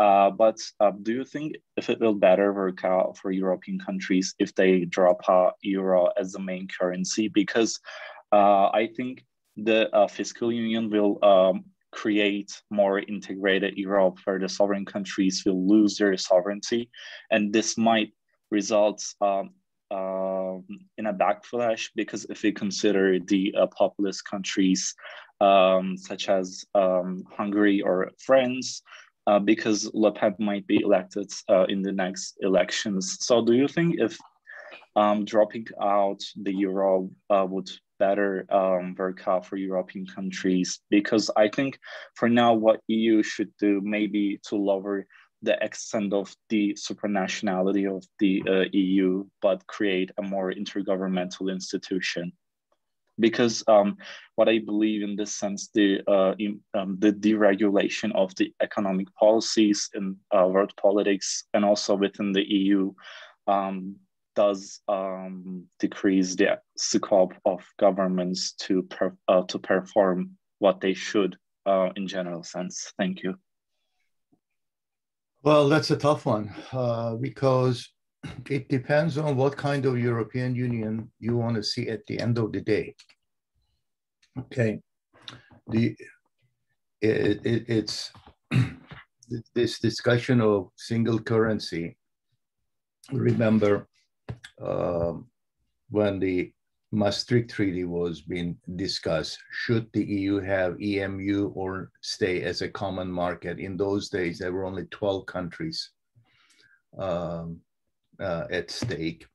Uh, but uh, do you think if it will better work out for European countries if they drop a euro as the main currency? Because I think the uh, fiscal union will um, create more integrated Europe where the sovereign countries will lose their sovereignty. And this might result um, uh, in a backlash because if we consider the uh, populous countries um, such as um, Hungary or France, uh, because Le Pen might be elected uh, in the next elections. So do you think if um, dropping out the euro uh, would better um, work out for European countries because I think for now what EU should do maybe to lower the extent of the supranationality of the uh, EU, but create a more intergovernmental institution. Because um, what I believe in this sense, the uh, in, um, the deregulation of the economic policies in uh, world politics and also within the EU um, does um, decrease the scope of governments to per, uh, to perform what they should uh, in general sense. Thank you. Well, that's a tough one uh, because it depends on what kind of European Union you want to see at the end of the day. Okay, the it, it, it's this discussion of single currency. Remember, um, when the Maastricht Treaty was being discussed, should the EU have EMU or stay as a common market? In those days, there were only 12 countries um, uh, at stake.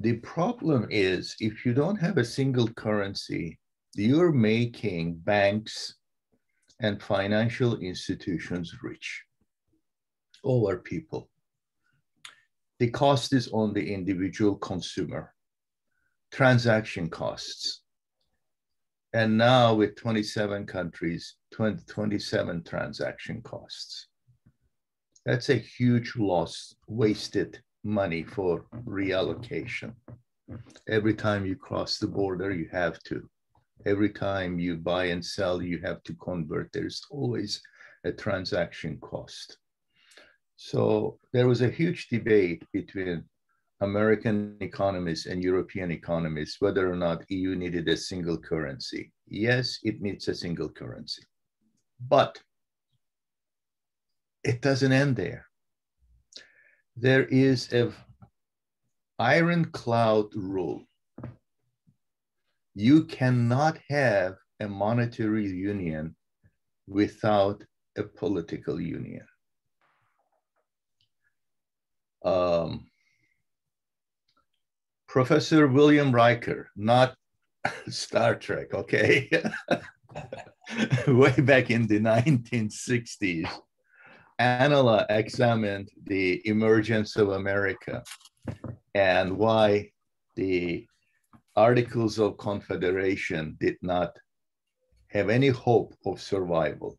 The problem is if you don't have a single currency, you're making banks and financial institutions rich over people the cost is on the individual consumer, transaction costs. And now with 27 countries, 20, 27 transaction costs. That's a huge loss, wasted money for reallocation. Every time you cross the border, you have to. Every time you buy and sell, you have to convert. There's always a transaction cost. So there was a huge debate between American economists and European economists whether or not EU needed a single currency. Yes, it needs a single currency, but it doesn't end there. There is a ironclad rule. You cannot have a monetary union without a political union um, Professor William Riker, not Star Trek, okay? Way back in the 1960s, Anala examined the emergence of America and why the Articles of Confederation did not have any hope of survival.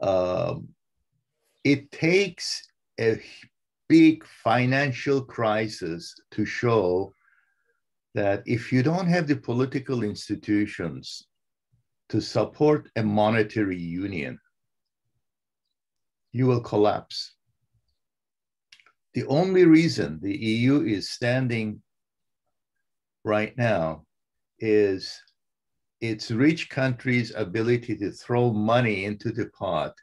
Um, it takes a big financial crisis to show that if you don't have the political institutions to support a monetary union, you will collapse. The only reason the EU is standing right now is its rich countries' ability to throw money into the pot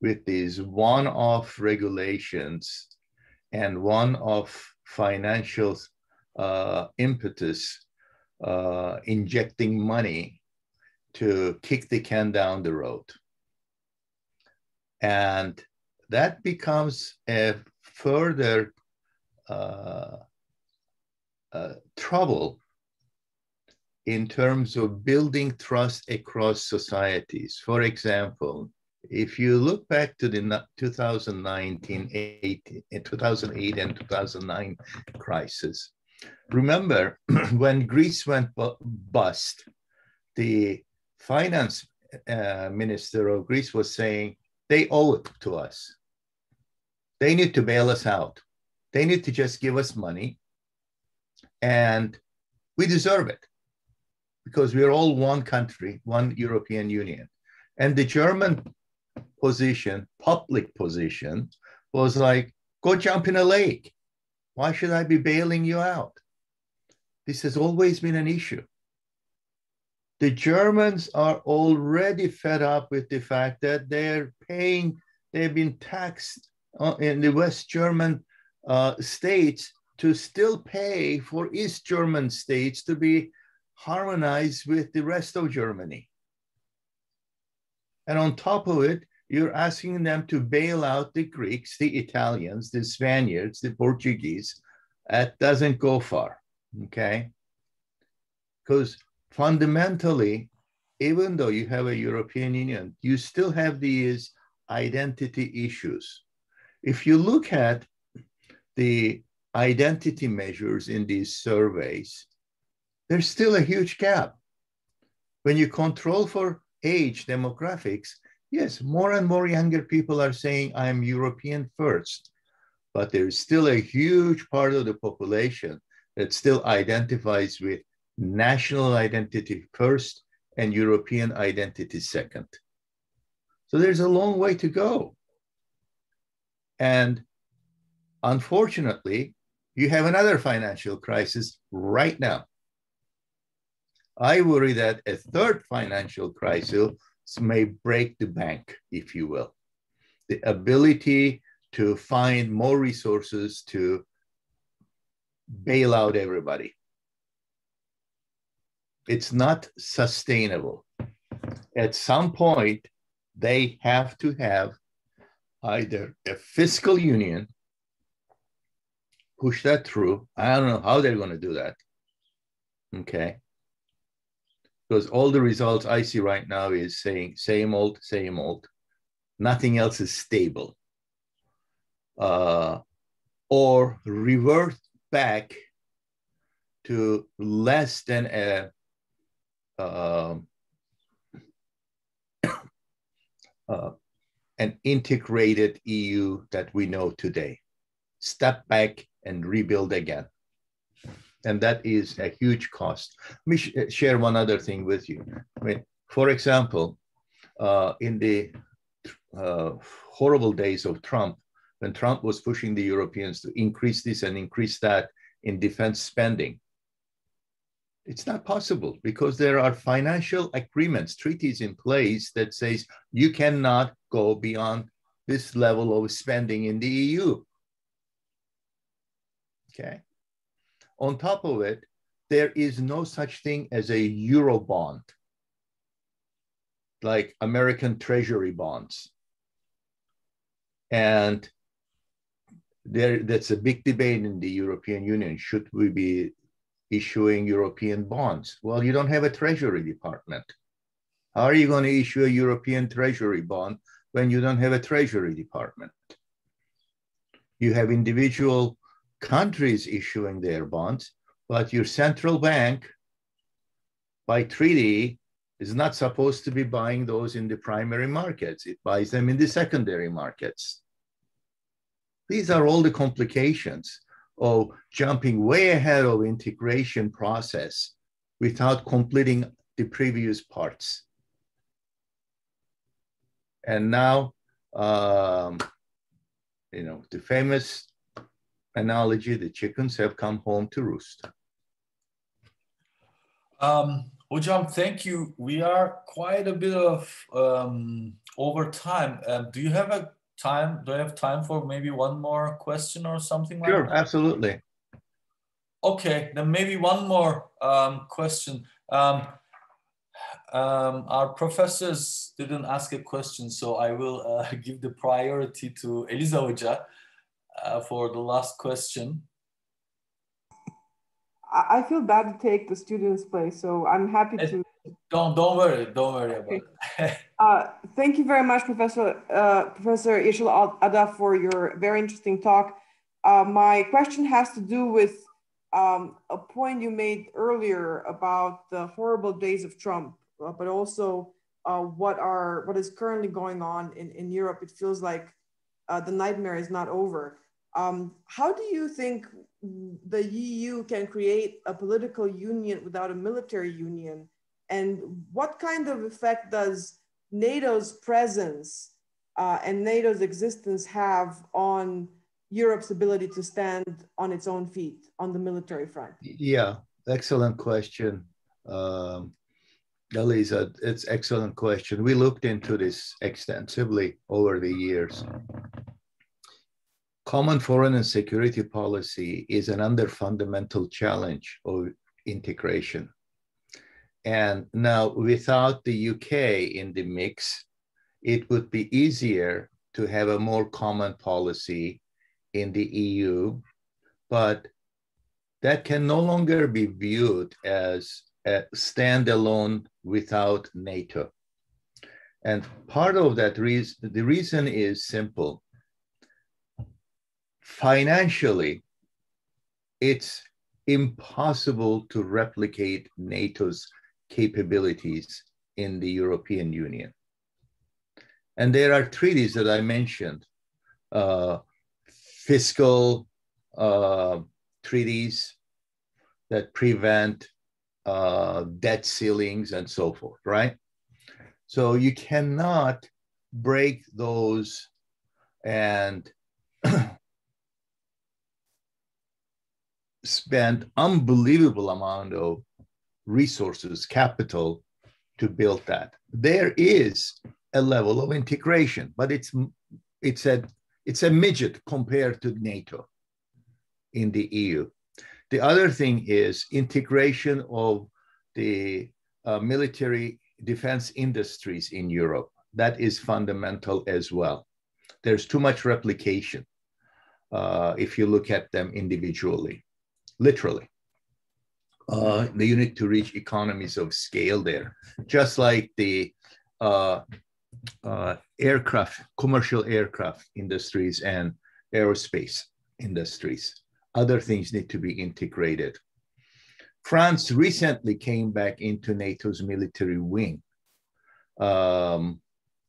with these one-off regulations and one-off financial uh, impetus uh, injecting money to kick the can down the road. And that becomes a further uh, uh, trouble in terms of building trust across societies. For example, if you look back to the 2019, 2008 and 2009 crisis, remember when Greece went bust, the finance uh, minister of Greece was saying they owe it to us. They need to bail us out. They need to just give us money and we deserve it because we're all one country, one European Union. And the German position, public position, was like, go jump in a lake. Why should I be bailing you out? This has always been an issue. The Germans are already fed up with the fact that they're paying, they've been taxed uh, in the West German uh, states to still pay for East German states to be harmonized with the rest of Germany. And on top of it, you're asking them to bail out the Greeks, the Italians, the Spaniards, the Portuguese. That doesn't go far, okay? Because fundamentally, even though you have a European Union, you still have these identity issues. If you look at the identity measures in these surveys, there's still a huge gap. When you control for age demographics, yes, more and more younger people are saying, I'm European first. But there's still a huge part of the population that still identifies with national identity first and European identity second. So there's a long way to go. And unfortunately, you have another financial crisis right now. I worry that a third financial crisis may break the bank, if you will. The ability to find more resources to bail out everybody. It's not sustainable. At some point, they have to have either a fiscal union push that through. I don't know how they're going to do that. Okay. Because all the results I see right now is saying same old, same old. Nothing else is stable. Uh, or revert back to less than a uh, uh, an integrated EU that we know today. Step back and rebuild again. And that is a huge cost. Let me sh share one other thing with you. I mean, for example, uh, in the uh, horrible days of Trump, when Trump was pushing the Europeans to increase this and increase that in defense spending, it's not possible because there are financial agreements, treaties in place that says you cannot go beyond this level of spending in the EU. Okay. On top of it, there is no such thing as a euro bond, like American Treasury bonds. And there, that's a big debate in the European Union. Should we be issuing European bonds? Well, you don't have a Treasury Department. How are you going to issue a European Treasury bond when you don't have a Treasury Department? You have individual countries issuing their bonds, but your central bank, by treaty, is not supposed to be buying those in the primary markets. It buys them in the secondary markets. These are all the complications of jumping way ahead of integration process without completing the previous parts. And now, um, you know, the famous analogy, the chickens have come home to roost. Um, Hocam, thank you. We are quite a bit of um, over time. Um, do you have a time? Do I have time for maybe one more question or something like sure, that? absolutely. okay, then maybe one more um, question. Um, um, our professors didn't ask a question, so I will uh, give the priority to Eliza Hoca uh, for the last question. I feel bad to take the students' place, so I'm happy to. Don't don't worry, don't worry about it. uh, thank you very much, Professor uh, Professor Yeşil Ada, for your very interesting talk. Uh, my question has to do with um, a point you made earlier about the horrible days of Trump uh, but also uh, what are what is currently going on in, in Europe. It feels like uh, the nightmare is not over. Um, how do you think the EU can create a political union without a military union? And what kind of effect does NATO's presence uh, and NATO's existence have on Europe's ability to stand on its own feet on the military front? Yeah, excellent question. Um, Elisa, it's excellent question. We looked into this extensively over the years. Common foreign and security policy is an under fundamental challenge of integration. And now without the UK in the mix, it would be easier to have a more common policy in the EU, but that can no longer be viewed as a standalone without NATO. And part of that reason, the reason is simple. Financially, it's impossible to replicate NATO's capabilities in the European Union. And there are treaties that I mentioned, uh, fiscal uh, treaties that prevent uh, debt ceilings and so forth, right? So you cannot break those and spend unbelievable amount of resources, capital to build that. There is a level of integration, but it's it's a it's a midget compared to NATO in the EU. The other thing is integration of the uh, military defense industries in Europe. That is fundamental as well. There's too much replication uh, if you look at them individually, literally. Uh, you need to reach economies of scale there, just like the uh, uh, aircraft, commercial aircraft industries and aerospace industries other things need to be integrated. France recently came back into NATO's military wing. Um,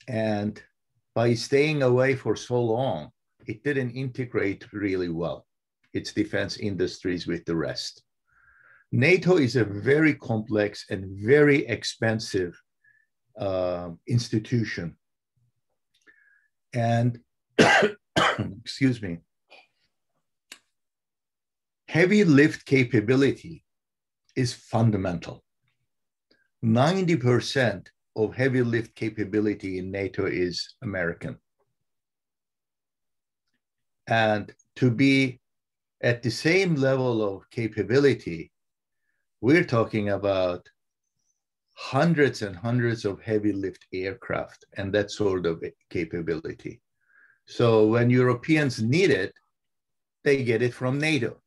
and by staying away for so long, it didn't integrate really well its defense industries with the rest. NATO is a very complex and very expensive uh, institution. And, excuse me, heavy lift capability is fundamental. 90% of heavy lift capability in NATO is American. And to be at the same level of capability, we're talking about hundreds and hundreds of heavy lift aircraft and that sort of capability. So when Europeans need it, they get it from NATO.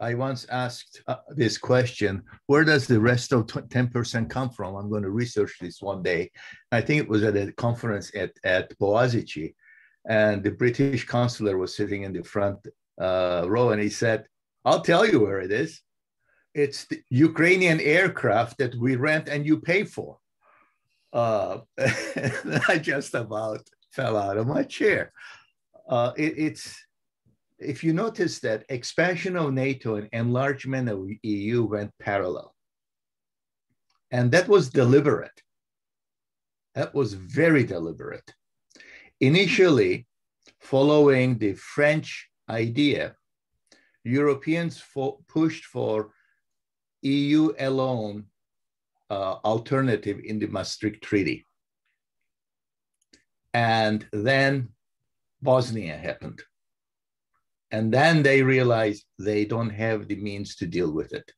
I once asked uh, this question where does the rest of 10% come from? I'm going to research this one day. I think it was at a conference at, at Boğaziçi, and the British consular was sitting in the front uh, row, and he said, I'll tell you where it is. It's the Ukrainian aircraft that we rent and you pay for. Uh, I just about fell out of my chair. Uh, it, it's if you notice that expansion of NATO and enlargement of EU went parallel. And that was deliberate. That was very deliberate. Initially, following the French idea, Europeans pushed for EU alone uh, alternative in the Maastricht Treaty. And then Bosnia happened And then they realized they don't have the means to deal with it.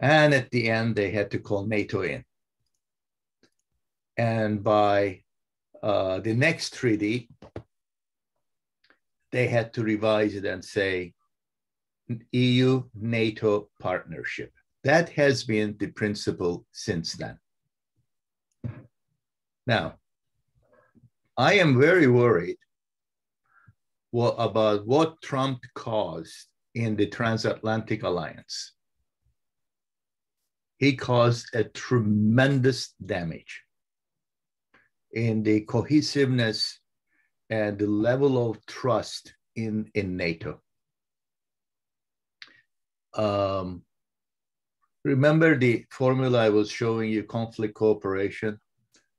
And at the end, they had to call NATO in. And by uh, the next treaty, they had to revise it and say EU NATO partnership. That has been the principle since then. Now, I am very worried about what Trump caused in the transatlantic alliance. He caused a tremendous damage in the cohesiveness and the level of trust in, in NATO. Um, remember the formula I was showing you, conflict cooperation?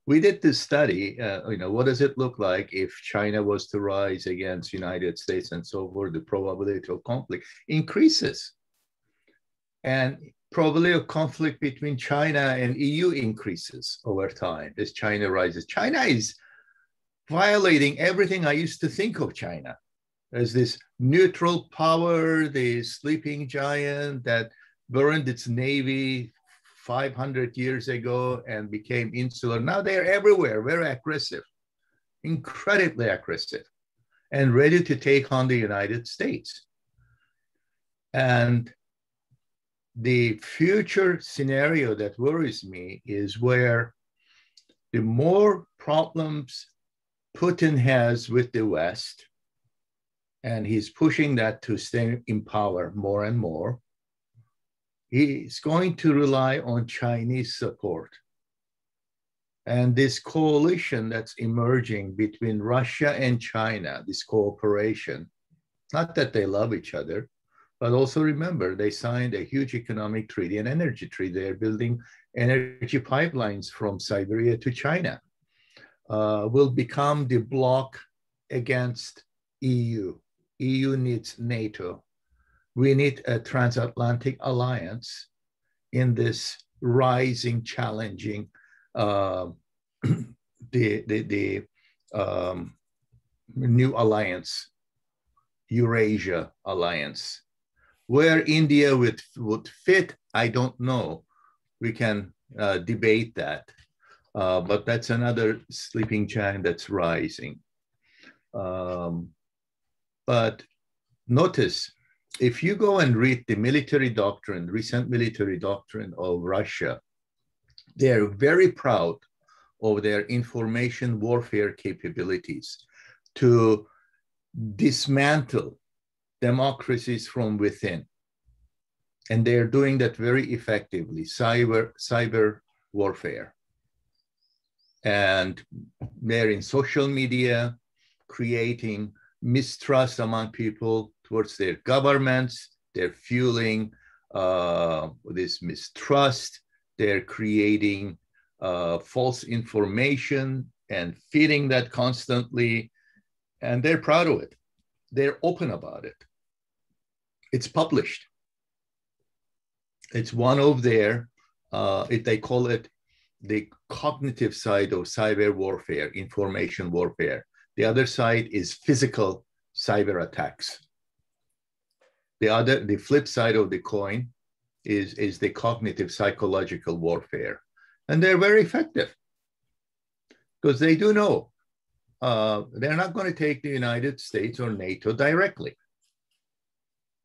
We did this study, uh, you know, what does it look like if China was to rise against United States and so forth, the probability of conflict increases. And probability a conflict between China and EU increases over time as China rises. China is violating everything I used to think of China as this neutral power, the sleeping giant that burned its navy 500 years ago and became insular. Now they're everywhere, very aggressive, incredibly aggressive, and ready to take on the United States. And the future scenario that worries me is where the more problems Putin has with the West, and he's pushing that to stay in power more and more, he's going to rely on Chinese support. And this coalition that's emerging between Russia and China, this cooperation, not that they love each other, but also remember, they signed a huge economic treaty and energy treaty. They're building energy pipelines from Siberia to China. Uh, will become the bloc against EU. EU needs NATO. We need a transatlantic alliance in this rising, challenging uh, the the, the um, new alliance, Eurasia alliance where India would, would fit, I don't know. We can uh, debate that. Uh, but that's another sleeping giant that's rising. Um, but notice, if you go and read the military doctrine, recent military doctrine of Russia, they're very proud of their information warfare capabilities to dismantle democracies from within. And they're doing that very effectively, cyber, cyber warfare. And they're in social media, creating mistrust among people towards their governments. They're fueling uh, this mistrust. They're creating uh, false information and feeding that constantly. And they're proud of it. They're open about it. It's published. It's one of their, uh, it, they call it the cognitive side of cyber warfare, information warfare. The other side is physical cyber attacks. The other, the flip side of the coin is, is the cognitive psychological warfare. And they're very effective because they do know uh, they're not going to take the United States or NATO directly.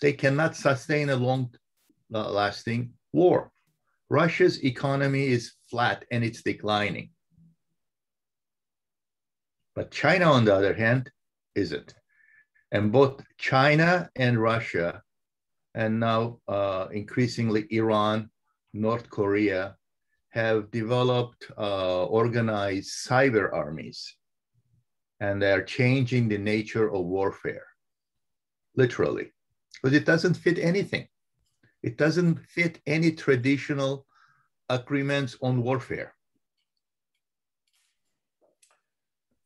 They cannot sustain a long uh, lasting war. Russia's economy is flat and it's declining. But China, on the other hand, isn't. And both China and Russia, and now uh, increasingly Iran, North Korea, have developed uh, organized cyber armies and they are changing the nature of warfare, literally, because it doesn't fit anything. It doesn't fit any traditional agreements on warfare.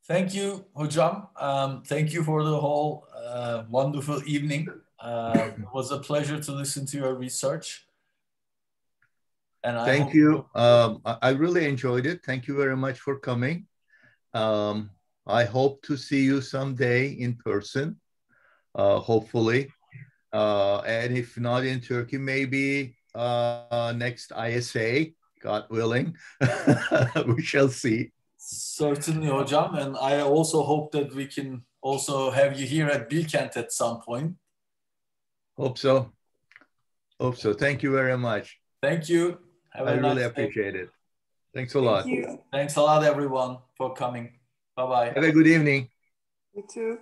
Thank you, Hocam. Um, thank you for the whole uh, wonderful evening. Uh, it was a pleasure to listen to your research. And I thank you. Um, I really enjoyed it. Thank you very much for coming. Um, I hope to see you someday in person. uh, hopefully. Uh, and if not in Turkey, maybe uh, next ISA, God willing. we shall see. Certainly, hocam. And I also hope that we can also have you here at Bilkent at some point. Hope so. Hope so. Thank you very much. Thank you. Have I really nice appreciate day. it. Thanks a lot. You. Thanks a lot, everyone, for coming. Bye bye. Have a good evening. You too.